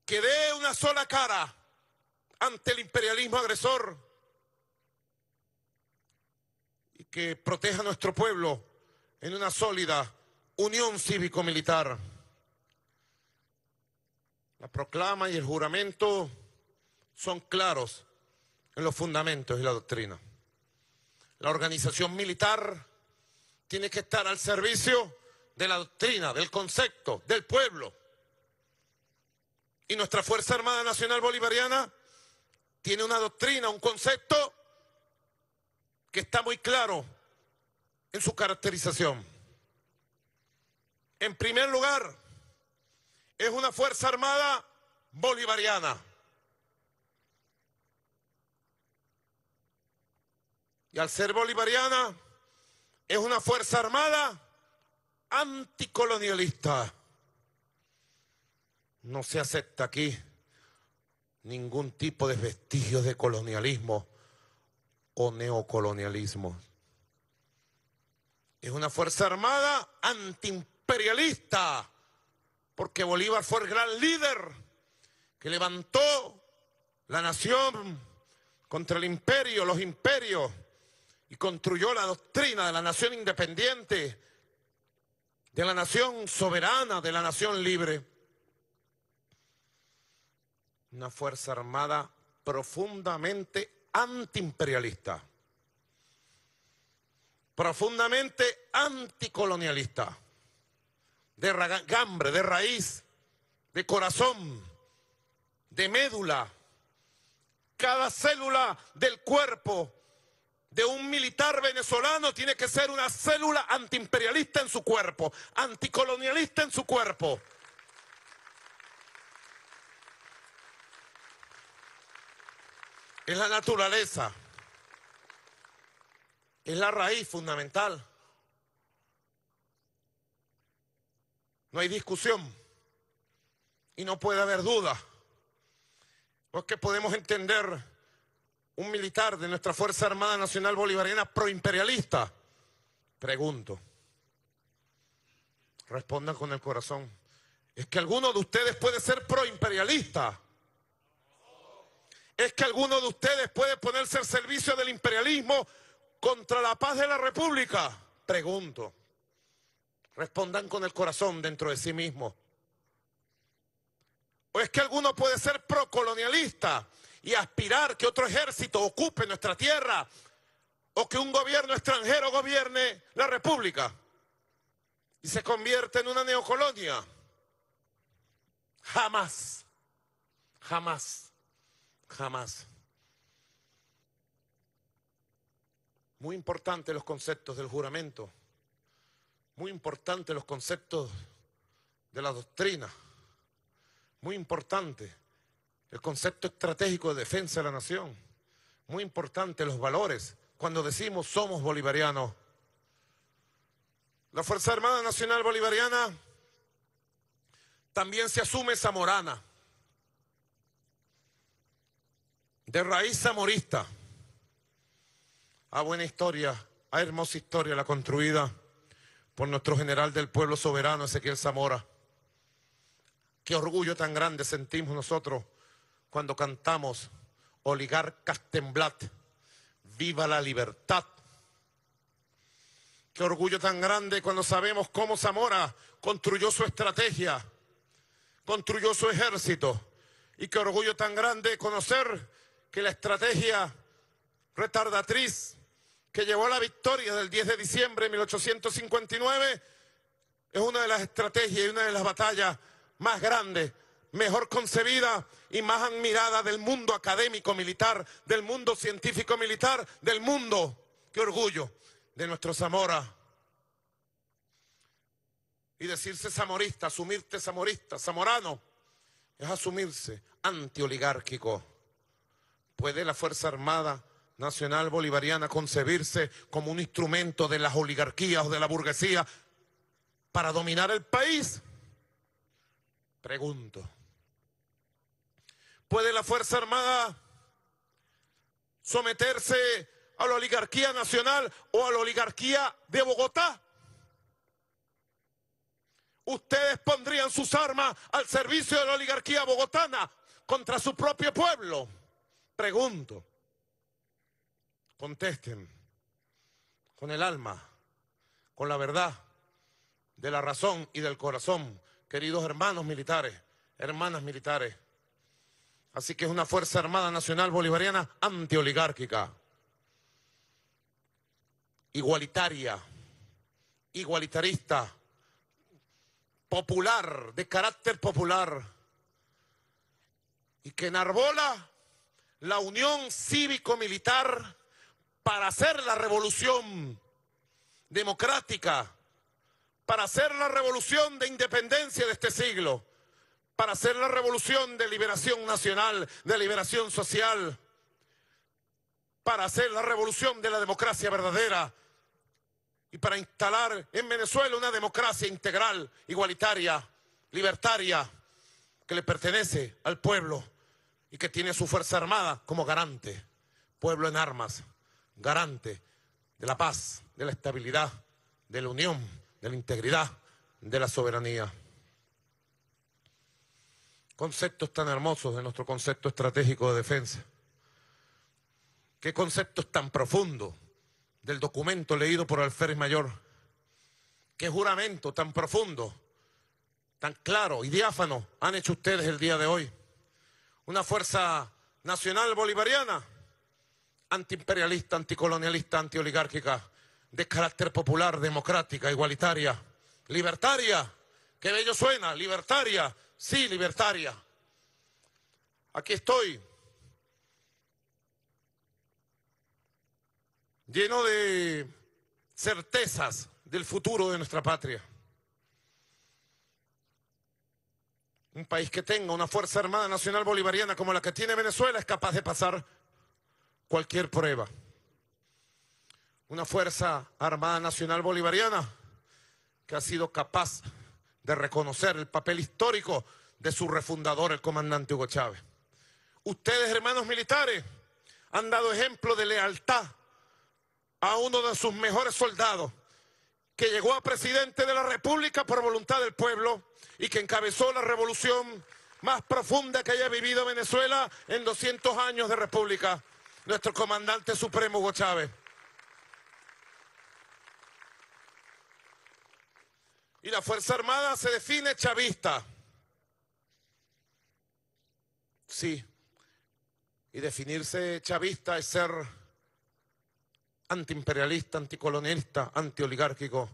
F: que dé una sola cara ante el imperialismo agresor y que proteja a nuestro pueblo en una sólida unión cívico-militar. La proclama y el juramento son claros en los fundamentos y la doctrina. La organización militar tiene que estar al servicio de la doctrina, del concepto, del pueblo. Y nuestra Fuerza Armada Nacional Bolivariana tiene una doctrina, un concepto que está muy claro en su caracterización. En primer lugar, es una Fuerza Armada bolivariana. Y al ser bolivariana, es una Fuerza Armada anticolonialista. No se acepta aquí ningún tipo de vestigios de colonialismo neocolonialismo. Es una fuerza armada antiimperialista, porque Bolívar fue el gran líder que levantó la nación contra el imperio, los imperios, y construyó la doctrina de la nación independiente, de la nación soberana, de la nación libre una fuerza armada profundamente antiimperialista, profundamente anticolonialista, de gambre, de raíz, de corazón, de médula. Cada célula del cuerpo de un militar venezolano tiene que ser una célula antiimperialista en su cuerpo, anticolonialista en su cuerpo. Es la naturaleza. Es la raíz fundamental. No hay discusión. Y no puede haber duda. Porque podemos entender un militar de nuestra Fuerza Armada Nacional Bolivariana proimperialista. Pregunto. Respondan con el corazón. Es que alguno de ustedes puede ser proimperialista es que alguno de ustedes puede ponerse al servicio del imperialismo contra la paz de la República? Pregunto. Respondan con el corazón dentro de sí mismo. ¿O es que alguno puede ser procolonialista y aspirar que otro ejército ocupe nuestra tierra o que un gobierno extranjero gobierne la República y se convierte en una neocolonia? Jamás, jamás. Jamás. Muy importante los conceptos del juramento. Muy importante los conceptos de la doctrina. Muy importante el concepto estratégico de defensa de la nación. Muy importante los valores cuando decimos somos bolivarianos. La Fuerza Armada Nacional Bolivariana también se asume zamorana. De raíz zamorista. A buena historia, a hermosa historia la construida por nuestro general del pueblo soberano, Ezequiel Zamora. Qué orgullo tan grande sentimos nosotros cuando cantamos Oligarcas Temblat, viva la libertad. Qué orgullo tan grande cuando sabemos cómo Zamora construyó su estrategia, construyó su ejército. Y qué orgullo tan grande conocer que la estrategia retardatriz que llevó a la victoria del 10 de diciembre de 1859, es una de las estrategias y una de las batallas más grandes, mejor concebida y más admirada del mundo académico militar, del mundo científico militar, del mundo. Qué orgullo de nuestro Zamora. Y decirse zamorista, asumirte zamorista, zamorano, es asumirse antioligárquico. ¿Puede la Fuerza Armada Nacional Bolivariana concebirse como un instrumento de las oligarquías o de la burguesía para dominar el país? Pregunto. ¿Puede la Fuerza Armada someterse a la oligarquía nacional o a la oligarquía de Bogotá? ¿Ustedes pondrían sus armas al servicio de la oligarquía bogotana contra su propio pueblo? Pregunto. Contesten con el alma, con la verdad, de la razón y del corazón, queridos hermanos militares, hermanas militares. Así que es una Fuerza Armada Nacional Bolivariana antioligárquica, igualitaria, igualitarista, popular, de carácter popular, y que enarbola la unión cívico-militar para hacer la revolución democrática, para hacer la revolución de independencia de este siglo para hacer la revolución de liberación nacional, de liberación social, para hacer la revolución de la democracia verdadera y para instalar en Venezuela una democracia integral, igualitaria, libertaria, que le pertenece al pueblo y que tiene su Fuerza Armada como garante, pueblo en armas, garante de la paz, de la estabilidad, de la unión, de la integridad, de la soberanía. Conceptos tan hermosos de nuestro concepto estratégico de defensa. Qué conceptos tan profundos del documento leído por Alférez Mayor. Qué juramento tan profundo, tan claro y diáfano han hecho ustedes el día de hoy. Una fuerza nacional bolivariana, antiimperialista, anticolonialista, antioligárquica, de carácter popular, democrática, igualitaria, libertaria. Qué bello suena, libertaria, sí, libertaria. Aquí estoy, lleno de certezas del futuro de nuestra patria. Un país que tenga una Fuerza Armada Nacional Bolivariana como la que tiene Venezuela es capaz de pasar cualquier prueba. Una Fuerza Armada Nacional Bolivariana que ha sido capaz de reconocer el papel histórico de su refundador, el comandante Hugo Chávez. Ustedes, hermanos militares, han dado ejemplo de lealtad a uno de sus mejores soldados, que llegó a presidente de la República por voluntad del pueblo y que encabezó la revolución más profunda que haya vivido Venezuela en 200 años de república, nuestro comandante supremo Hugo Chávez. Y la Fuerza Armada se define chavista. Sí. Y definirse chavista es ser antiimperialista, anticolonialista, antioligárquico,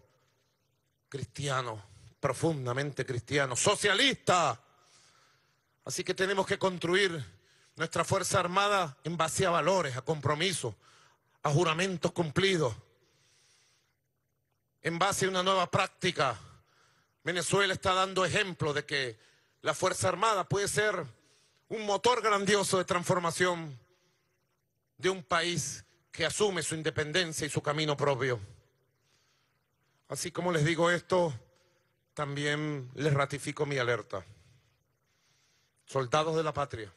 F: cristiano, profundamente cristiano, socialista. Así que tenemos que construir nuestra Fuerza Armada en base a valores, a compromisos, a juramentos cumplidos, en base a una nueva práctica Venezuela está dando ejemplo de que la Fuerza Armada puede ser un motor grandioso de transformación de un país que asume su independencia y su camino propio. Así como les digo esto, también les ratifico mi alerta. Soldados de la patria.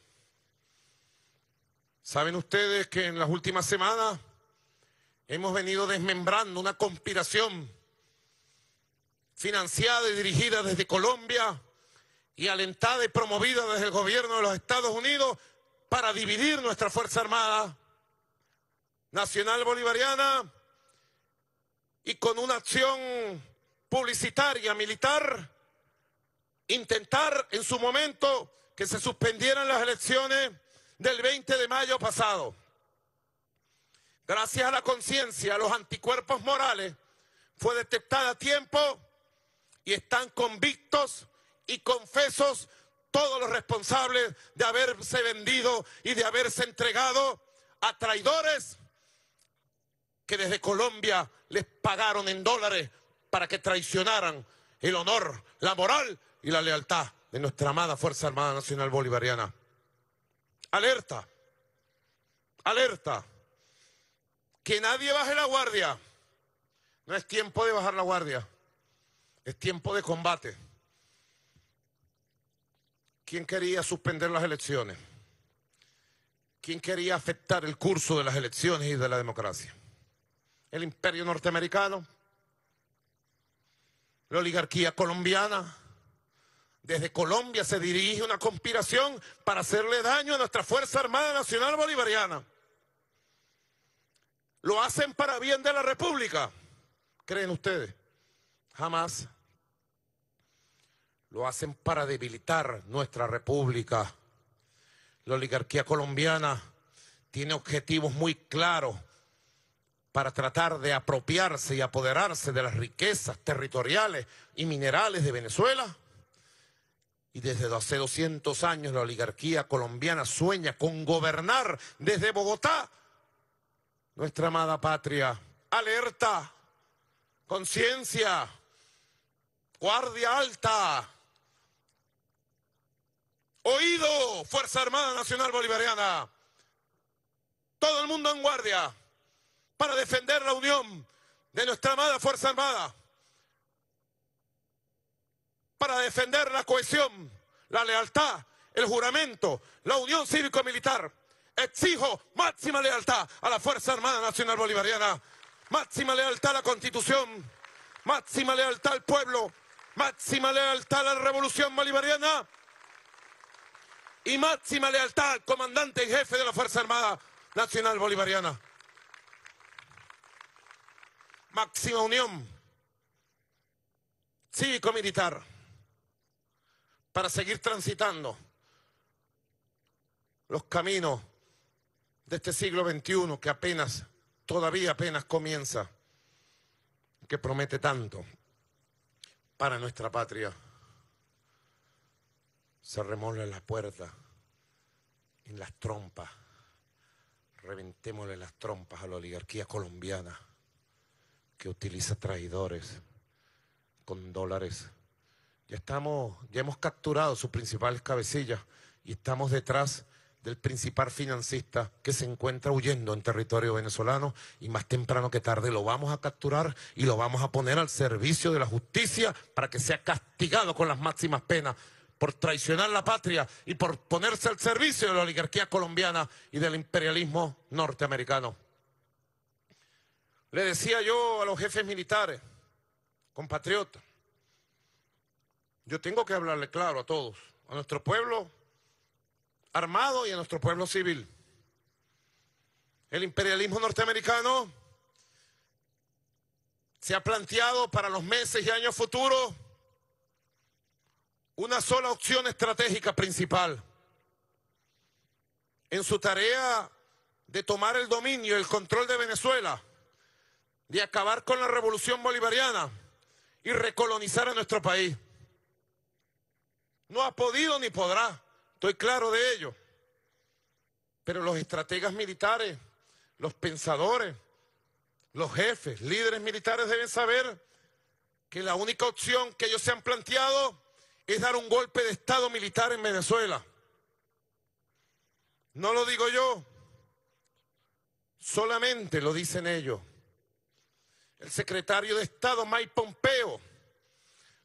F: ¿Saben ustedes que en las últimas semanas hemos venido desmembrando una conspiración financiada y dirigida desde Colombia y alentada y promovida desde el gobierno de los Estados Unidos para dividir nuestra Fuerza Armada Nacional Bolivariana y con una acción publicitaria militar intentar en su momento que se suspendieran las elecciones del 20 de mayo pasado. gracias a la conciencia, a los anticuerpos morales, fue detectada a tiempo y están convictos y confesos todos los responsables de haberse vendido y de haberse entregado a traidores que desde Colombia les pagaron en dólares para que traicionaran el honor, la moral y la lealtad de nuestra amada Fuerza Armada Nacional Bolivariana. Alerta, alerta, que nadie baje la guardia. No es tiempo de bajar la guardia, es tiempo de combate. ¿Quién quería suspender las elecciones? ¿Quién quería afectar el curso de las elecciones y de la democracia? ¿El imperio norteamericano? ¿La oligarquía colombiana? Desde Colombia se dirige una conspiración para hacerle daño a nuestra Fuerza Armada Nacional Bolivariana. ¿Lo hacen para bien de la República? ¿Creen ustedes? Jamás. Lo hacen para debilitar nuestra República. La oligarquía colombiana tiene objetivos muy claros para tratar de apropiarse y apoderarse de las riquezas territoriales y minerales de Venezuela. Y desde hace 200 años la oligarquía colombiana sueña con gobernar desde Bogotá nuestra amada patria. Alerta, conciencia, guardia alta. Oído, Fuerza Armada Nacional Bolivariana. Todo el mundo en guardia para defender la unión de nuestra amada Fuerza Armada para defender la cohesión, la lealtad, el juramento, la unión cívico-militar. Exijo máxima lealtad a la Fuerza Armada Nacional Bolivariana, máxima lealtad a la Constitución, máxima lealtad al pueblo, máxima lealtad a la Revolución Bolivariana y máxima lealtad al comandante en jefe de la Fuerza Armada Nacional Bolivariana. Máxima unión. Cívico-militar para seguir transitando los caminos de este siglo XXI que apenas, todavía apenas comienza, que promete tanto para nuestra patria. Cerrémosle las puertas en las trompas, reventémosle las trompas a la oligarquía colombiana que utiliza traidores con dólares ya estamos, ya hemos capturado sus principales cabecillas y estamos detrás del principal financista que se encuentra huyendo en territorio venezolano y más temprano que tarde lo vamos a capturar y lo vamos a poner al servicio de la justicia para que sea castigado con las máximas penas por traicionar la patria y por ponerse al servicio de la oligarquía colombiana y del imperialismo norteamericano. Le decía yo a los jefes militares, compatriotas, yo tengo que hablarle claro a todos, a nuestro pueblo armado y a nuestro pueblo civil. El imperialismo norteamericano se ha planteado para los meses y años futuros una sola opción estratégica principal. En su tarea de tomar el dominio, el control de Venezuela, de acabar con la revolución bolivariana y recolonizar a nuestro país. No ha podido ni podrá, estoy claro de ello. Pero los estrategas militares, los pensadores, los jefes, líderes militares deben saber que la única opción que ellos se han planteado es dar un golpe de Estado militar en Venezuela. No lo digo yo, solamente lo dicen ellos. El secretario de Estado, Mike Pompeo,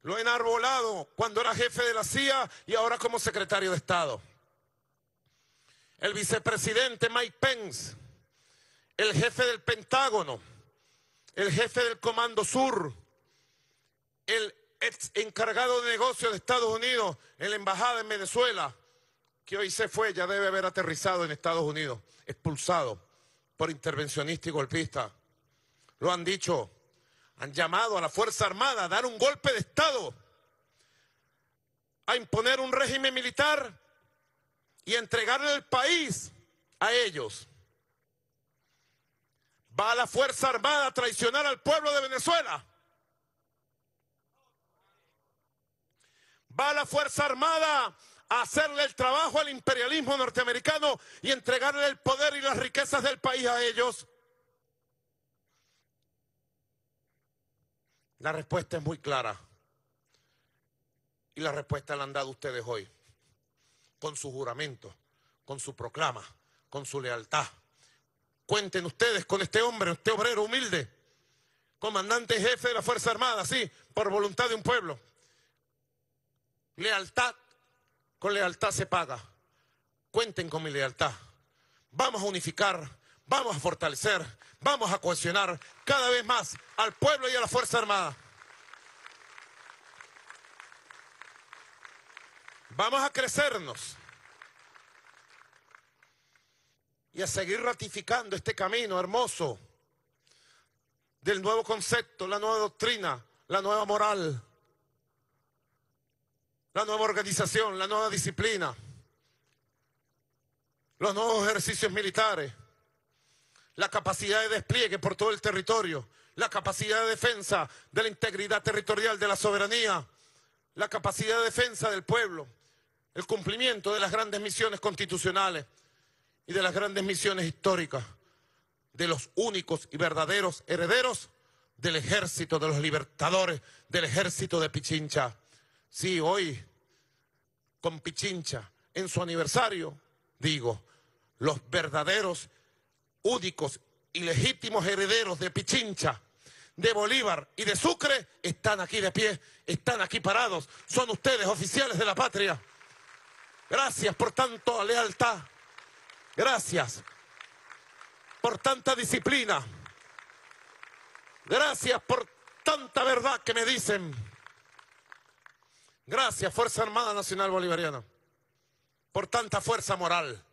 F: lo enarbolado cuando era jefe de la CIA y ahora como secretario de Estado. El vicepresidente Mike Pence, el jefe del Pentágono, el jefe del Comando Sur, el ex encargado de negocios de Estados Unidos en la embajada en Venezuela, que hoy se fue, ya debe haber aterrizado en Estados Unidos, expulsado por intervencionista y golpista. Lo han dicho han llamado a la Fuerza Armada a dar un golpe de Estado, a imponer un régimen militar y a entregarle el país a ellos. va la Fuerza Armada a traicionar al pueblo de Venezuela. Va la Fuerza Armada a hacerle el trabajo al imperialismo norteamericano y entregarle el poder y las riquezas del país a ellos. La respuesta es muy clara. Y la respuesta la han dado ustedes hoy, con su juramento, con su proclama, con su lealtad. Cuenten ustedes con este hombre, este obrero humilde, comandante jefe de la Fuerza Armada, sí, por voluntad de un pueblo. Lealtad, con lealtad se paga. Cuenten con mi lealtad. Vamos a unificar, vamos a fortalecer, vamos a cohesionar cada vez más al pueblo y a la Fuerza Armada. Vamos a crecernos y a seguir ratificando este camino hermoso del nuevo concepto, la nueva doctrina, la nueva moral, la nueva organización, la nueva disciplina, los nuevos ejercicios militares, la capacidad de despliegue por todo el territorio, la capacidad de defensa de la integridad territorial, de la soberanía, la capacidad de defensa del pueblo, el cumplimiento de las grandes misiones constitucionales y de las grandes misiones históricas de los únicos y verdaderos herederos del ejército de los libertadores, del ejército de Pichincha. Sí, hoy, con Pichincha, en su aniversario, digo, los verdaderos, únicos y legítimos herederos de Pichincha, de Bolívar y de Sucre, están aquí de pie, están aquí parados. Son ustedes oficiales de la patria. Gracias por tanto lealtad. Gracias por tanta disciplina. Gracias por tanta verdad que me dicen. Gracias, Fuerza Armada Nacional Bolivariana, por tanta fuerza moral.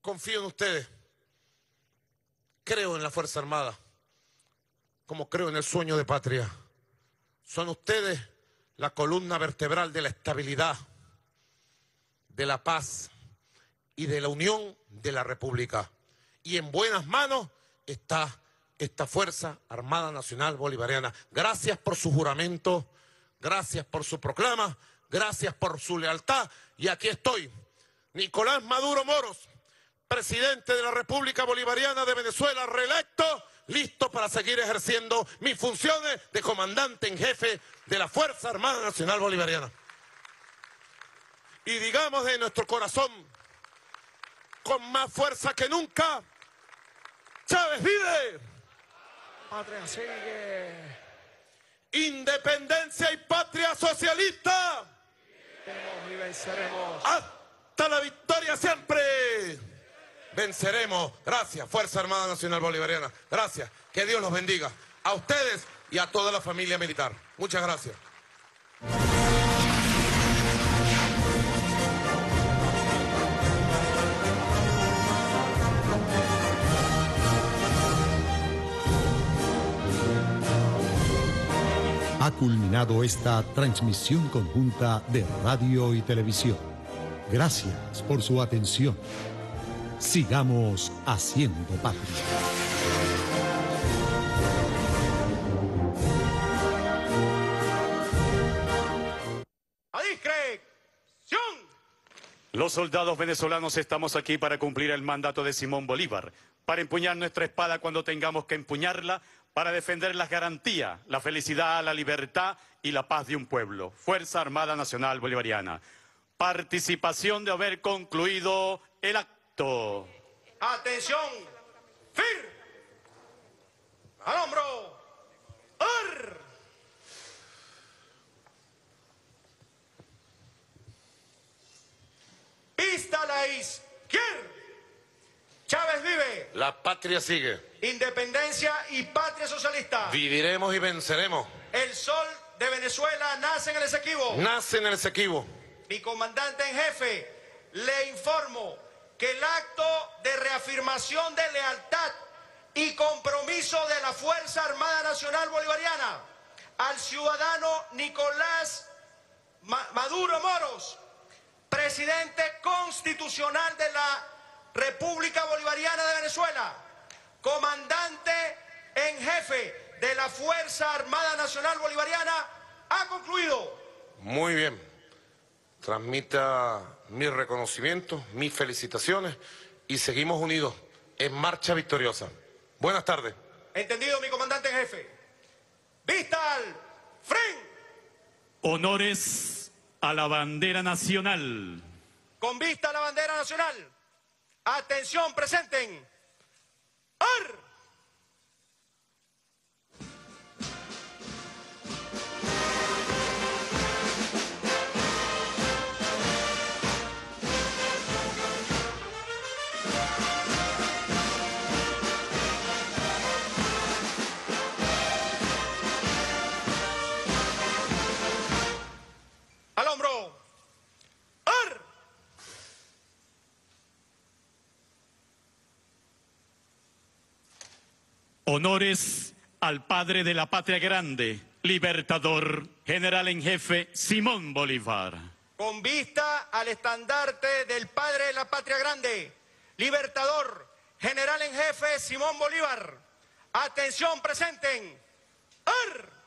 F: Confío en ustedes. Creo en la Fuerza Armada, como creo en el sueño de patria. Son ustedes la columna vertebral de la estabilidad de la paz y de la unión de la República. Y en buenas manos está esta Fuerza Armada Nacional Bolivariana. Gracias por su juramento, gracias por su proclama, gracias por su lealtad. Y aquí estoy, Nicolás Maduro Moros, presidente de la República Bolivariana de Venezuela, reelecto, listo para seguir ejerciendo mis funciones de comandante en jefe de la Fuerza Armada Nacional Bolivariana y digamos de nuestro corazón, con más fuerza que nunca, Chávez vive.
C: Patria sigue.
F: Independencia y patria socialista.
C: Y venceremos.
F: Hasta la victoria siempre. Venceremos. Gracias, Fuerza Armada Nacional Bolivariana. Gracias. Que Dios los bendiga. A ustedes y a toda la familia militar. Muchas gracias.
A: Ha culminado esta transmisión conjunta de radio y televisión. Gracias por su atención. Sigamos haciendo patria.
C: ¡A discreción!
B: Los soldados venezolanos estamos aquí para cumplir el mandato de Simón Bolívar, para empuñar nuestra espada cuando tengamos que empuñarla, para defender las garantías, la felicidad, la libertad y la paz de un pueblo. Fuerza Armada Nacional Bolivariana. Participación de haber concluido el acto.
C: Atención. Fir. Al hombro. Ar. Pista a la izquierda. Chávez vive.
F: La patria sigue.
C: Independencia y patria socialista.
F: Viviremos y venceremos.
C: El sol de Venezuela nace en el Esequibo.
F: Nace en el Esequibo.
C: Mi comandante en jefe, le informo que el acto de reafirmación de lealtad y compromiso de la Fuerza Armada Nacional Bolivariana al ciudadano Nicolás Ma- Maduro Moros, presidente constitucional de la República Bolivariana de Venezuela, comandante en jefe de la Fuerza Armada Nacional Bolivariana, ha concluido.
F: Muy bien. Transmita mi reconocimiento, mis felicitaciones y seguimos unidos en marcha victoriosa. Buenas tardes.
C: Entendido, mi comandante en jefe. Vista al frente.
B: Honores a la bandera nacional.
C: Con vista a la bandera nacional. Atención, presenten.
B: Honores al padre de la patria grande, libertador, general en jefe Simón Bolívar.
C: con vista al estandarte del padre de la patria grande, libertador, general en jefe Simón Bolívar. Atención, presenten. ¡Ar!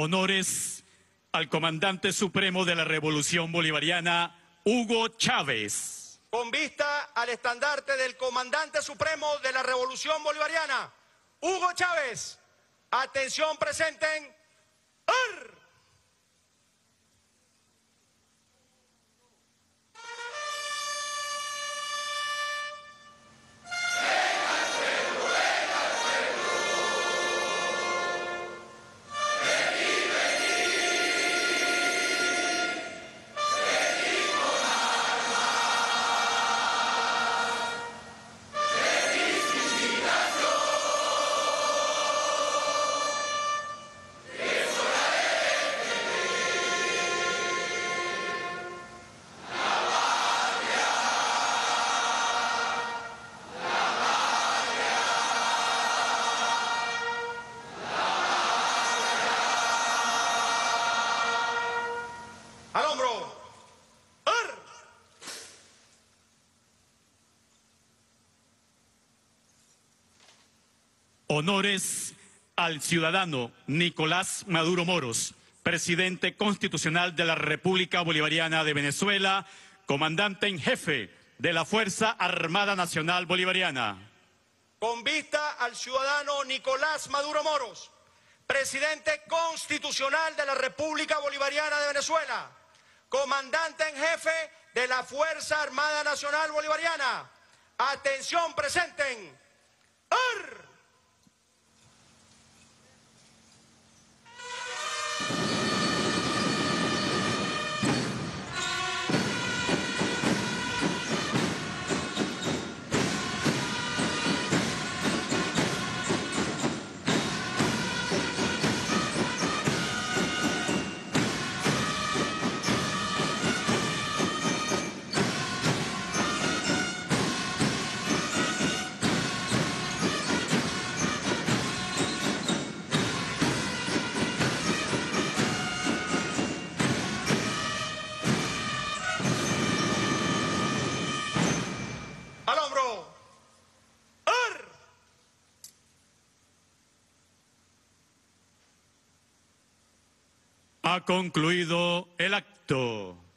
B: Honores al comandante supremo de la Revolución Bolivariana, Hugo Chávez.
C: Con vista al estandarte del comandante supremo de la Revolución Bolivariana, Hugo Chávez. Atención, presenten.
B: Honores al ciudadano Nicolás Maduro Moros, presidente constitucional de la República Bolivariana de Venezuela, comandante en jefe de la Fuerza Armada Nacional Bolivariana.
C: Con vista al ciudadano Nicolás Maduro Moros, presidente constitucional de la República Bolivariana de Venezuela, comandante en jefe de la Fuerza Armada Nacional Bolivariana. Atención, presenten. ¡Ar!
B: Ha concluido el acto.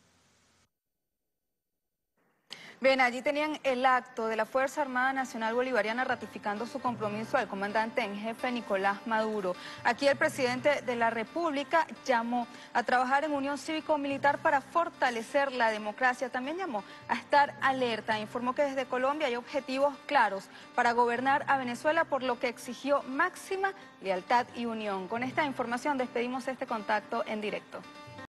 J: Bien, allí tenían el acto de la Fuerza Armada Nacional Bolivariana ratificando su compromiso al comandante en jefe Nicolás Maduro. Aquí el presidente de la República llamó a trabajar en unión cívico-militar para fortalecer la democracia. También llamó a estar alerta. Informó que desde Colombia hay objetivos claros para gobernar a Venezuela, por lo que exigió máxima lealtad y unión. Con esta información despedimos este contacto en directo.